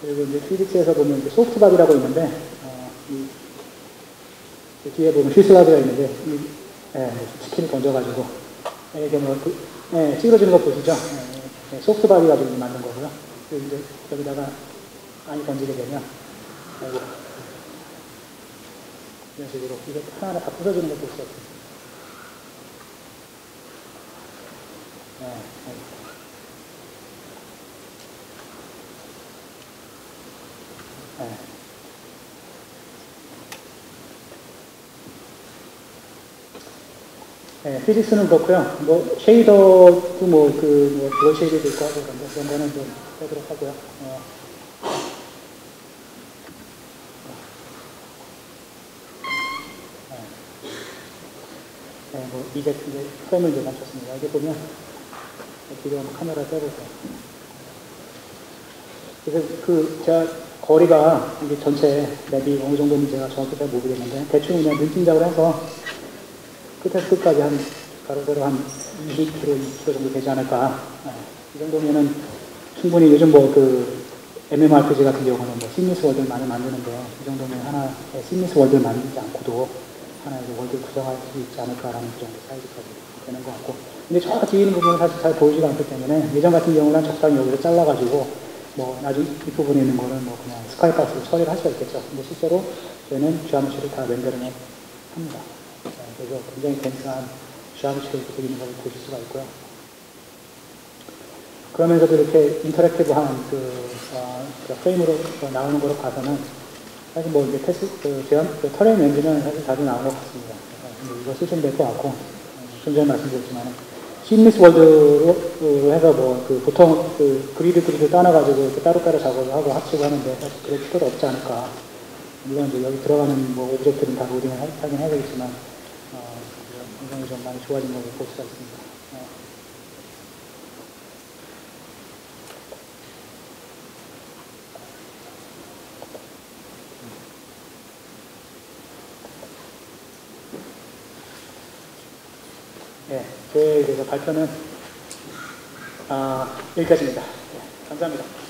그리고 이제 피직스에서 보면 이제 소프트밥이라고 있는데, 어, 이, 이 뒤에 보면 휘스가드가 있는데, 이, 예, 치킨을 던져가지고, 이렇게 뭐, 그, 예, 찌그러지는 거 보시죠? 예, 예, 소프트밥이 가지고 만든 거고요. 그리고 이제 여기다가 많이 던지게 되면, 아이고, 이런 식으로 이게 하나하나 다 부서지는 수 있습니다. 예, 예. 예. 네, PhysX는 그렇고요. 뭐 쉐이더도 뭐그 뭐, blur shade도 있고 하고 그런데 그런 거는 좀 빼도록 하고요. 어. 네. 네, 뭐 이제 이제 프레임을 이제 맞췄습니다. 여기 보면 뒤로 한번 카메라 빼볼게요. 그래서 그 제가 거리가 이게 전체 맵이 어느 정도인지 제가 정확히 잘 모르겠는데 대충 그냥 눈팅작을 해서 끝에서 끝까지 한 가로세로 한 20km, 20km 정도 되지 않을까. 네. 이 정도면은 충분히 요즘 뭐 그 MMORPG 같은 경우는 뭐 시미스 월드를 많이 만드는데요. 이 정도면 하나의 시미스 월드를 만들지 않고도 하나의 월드를 구성할 수 있지 않을까라는 그 정도 사이즈까지 되는 것 같고. 근데 정확히 뒤있는 부분은 사실 잘 보이지가 않기 때문에 예전 같은 경우는 적당히 여기서 잘라가지고 뭐 나중에 뒷부분에 있는 거는 뭐 그냥 스카이박스로 처리를 할 수가 있겠죠. 근데 실제로 저희는 주암시를 다 렌더링을 합니다. 그래서 굉장히 dense한 geometry를 이렇게 있는 걸 보실 수가 있고요. 그러면서도 이렇게 interactive한 그, 어, 그 프레임으로 나오는 거로 봐서는 사실 뭐 이제 테스, 그, 제한, 그 terrain 엔진은 사실 자주 나온 것 같습니다. 근데 이거 쓰시면 될 것 같고, 어, 좀 전에 말씀드렸지만, seamless world로 해서 뭐, 그, 보통 그 grid grid 따놔가지고 이렇게 따로따로 작업을 하고 합치고 하는데 사실 그럴 필요도 없지 않을까. 물론 이제 여기 들어가는 뭐 오브젝트는 다 로딩을 하- 하긴 해야 되겠지만, 어, 좀 많이 좋아진 걸볼 수가 있습니다. 저에 대해서 발표는 아, 여기까지입니다. 네, 감사합니다.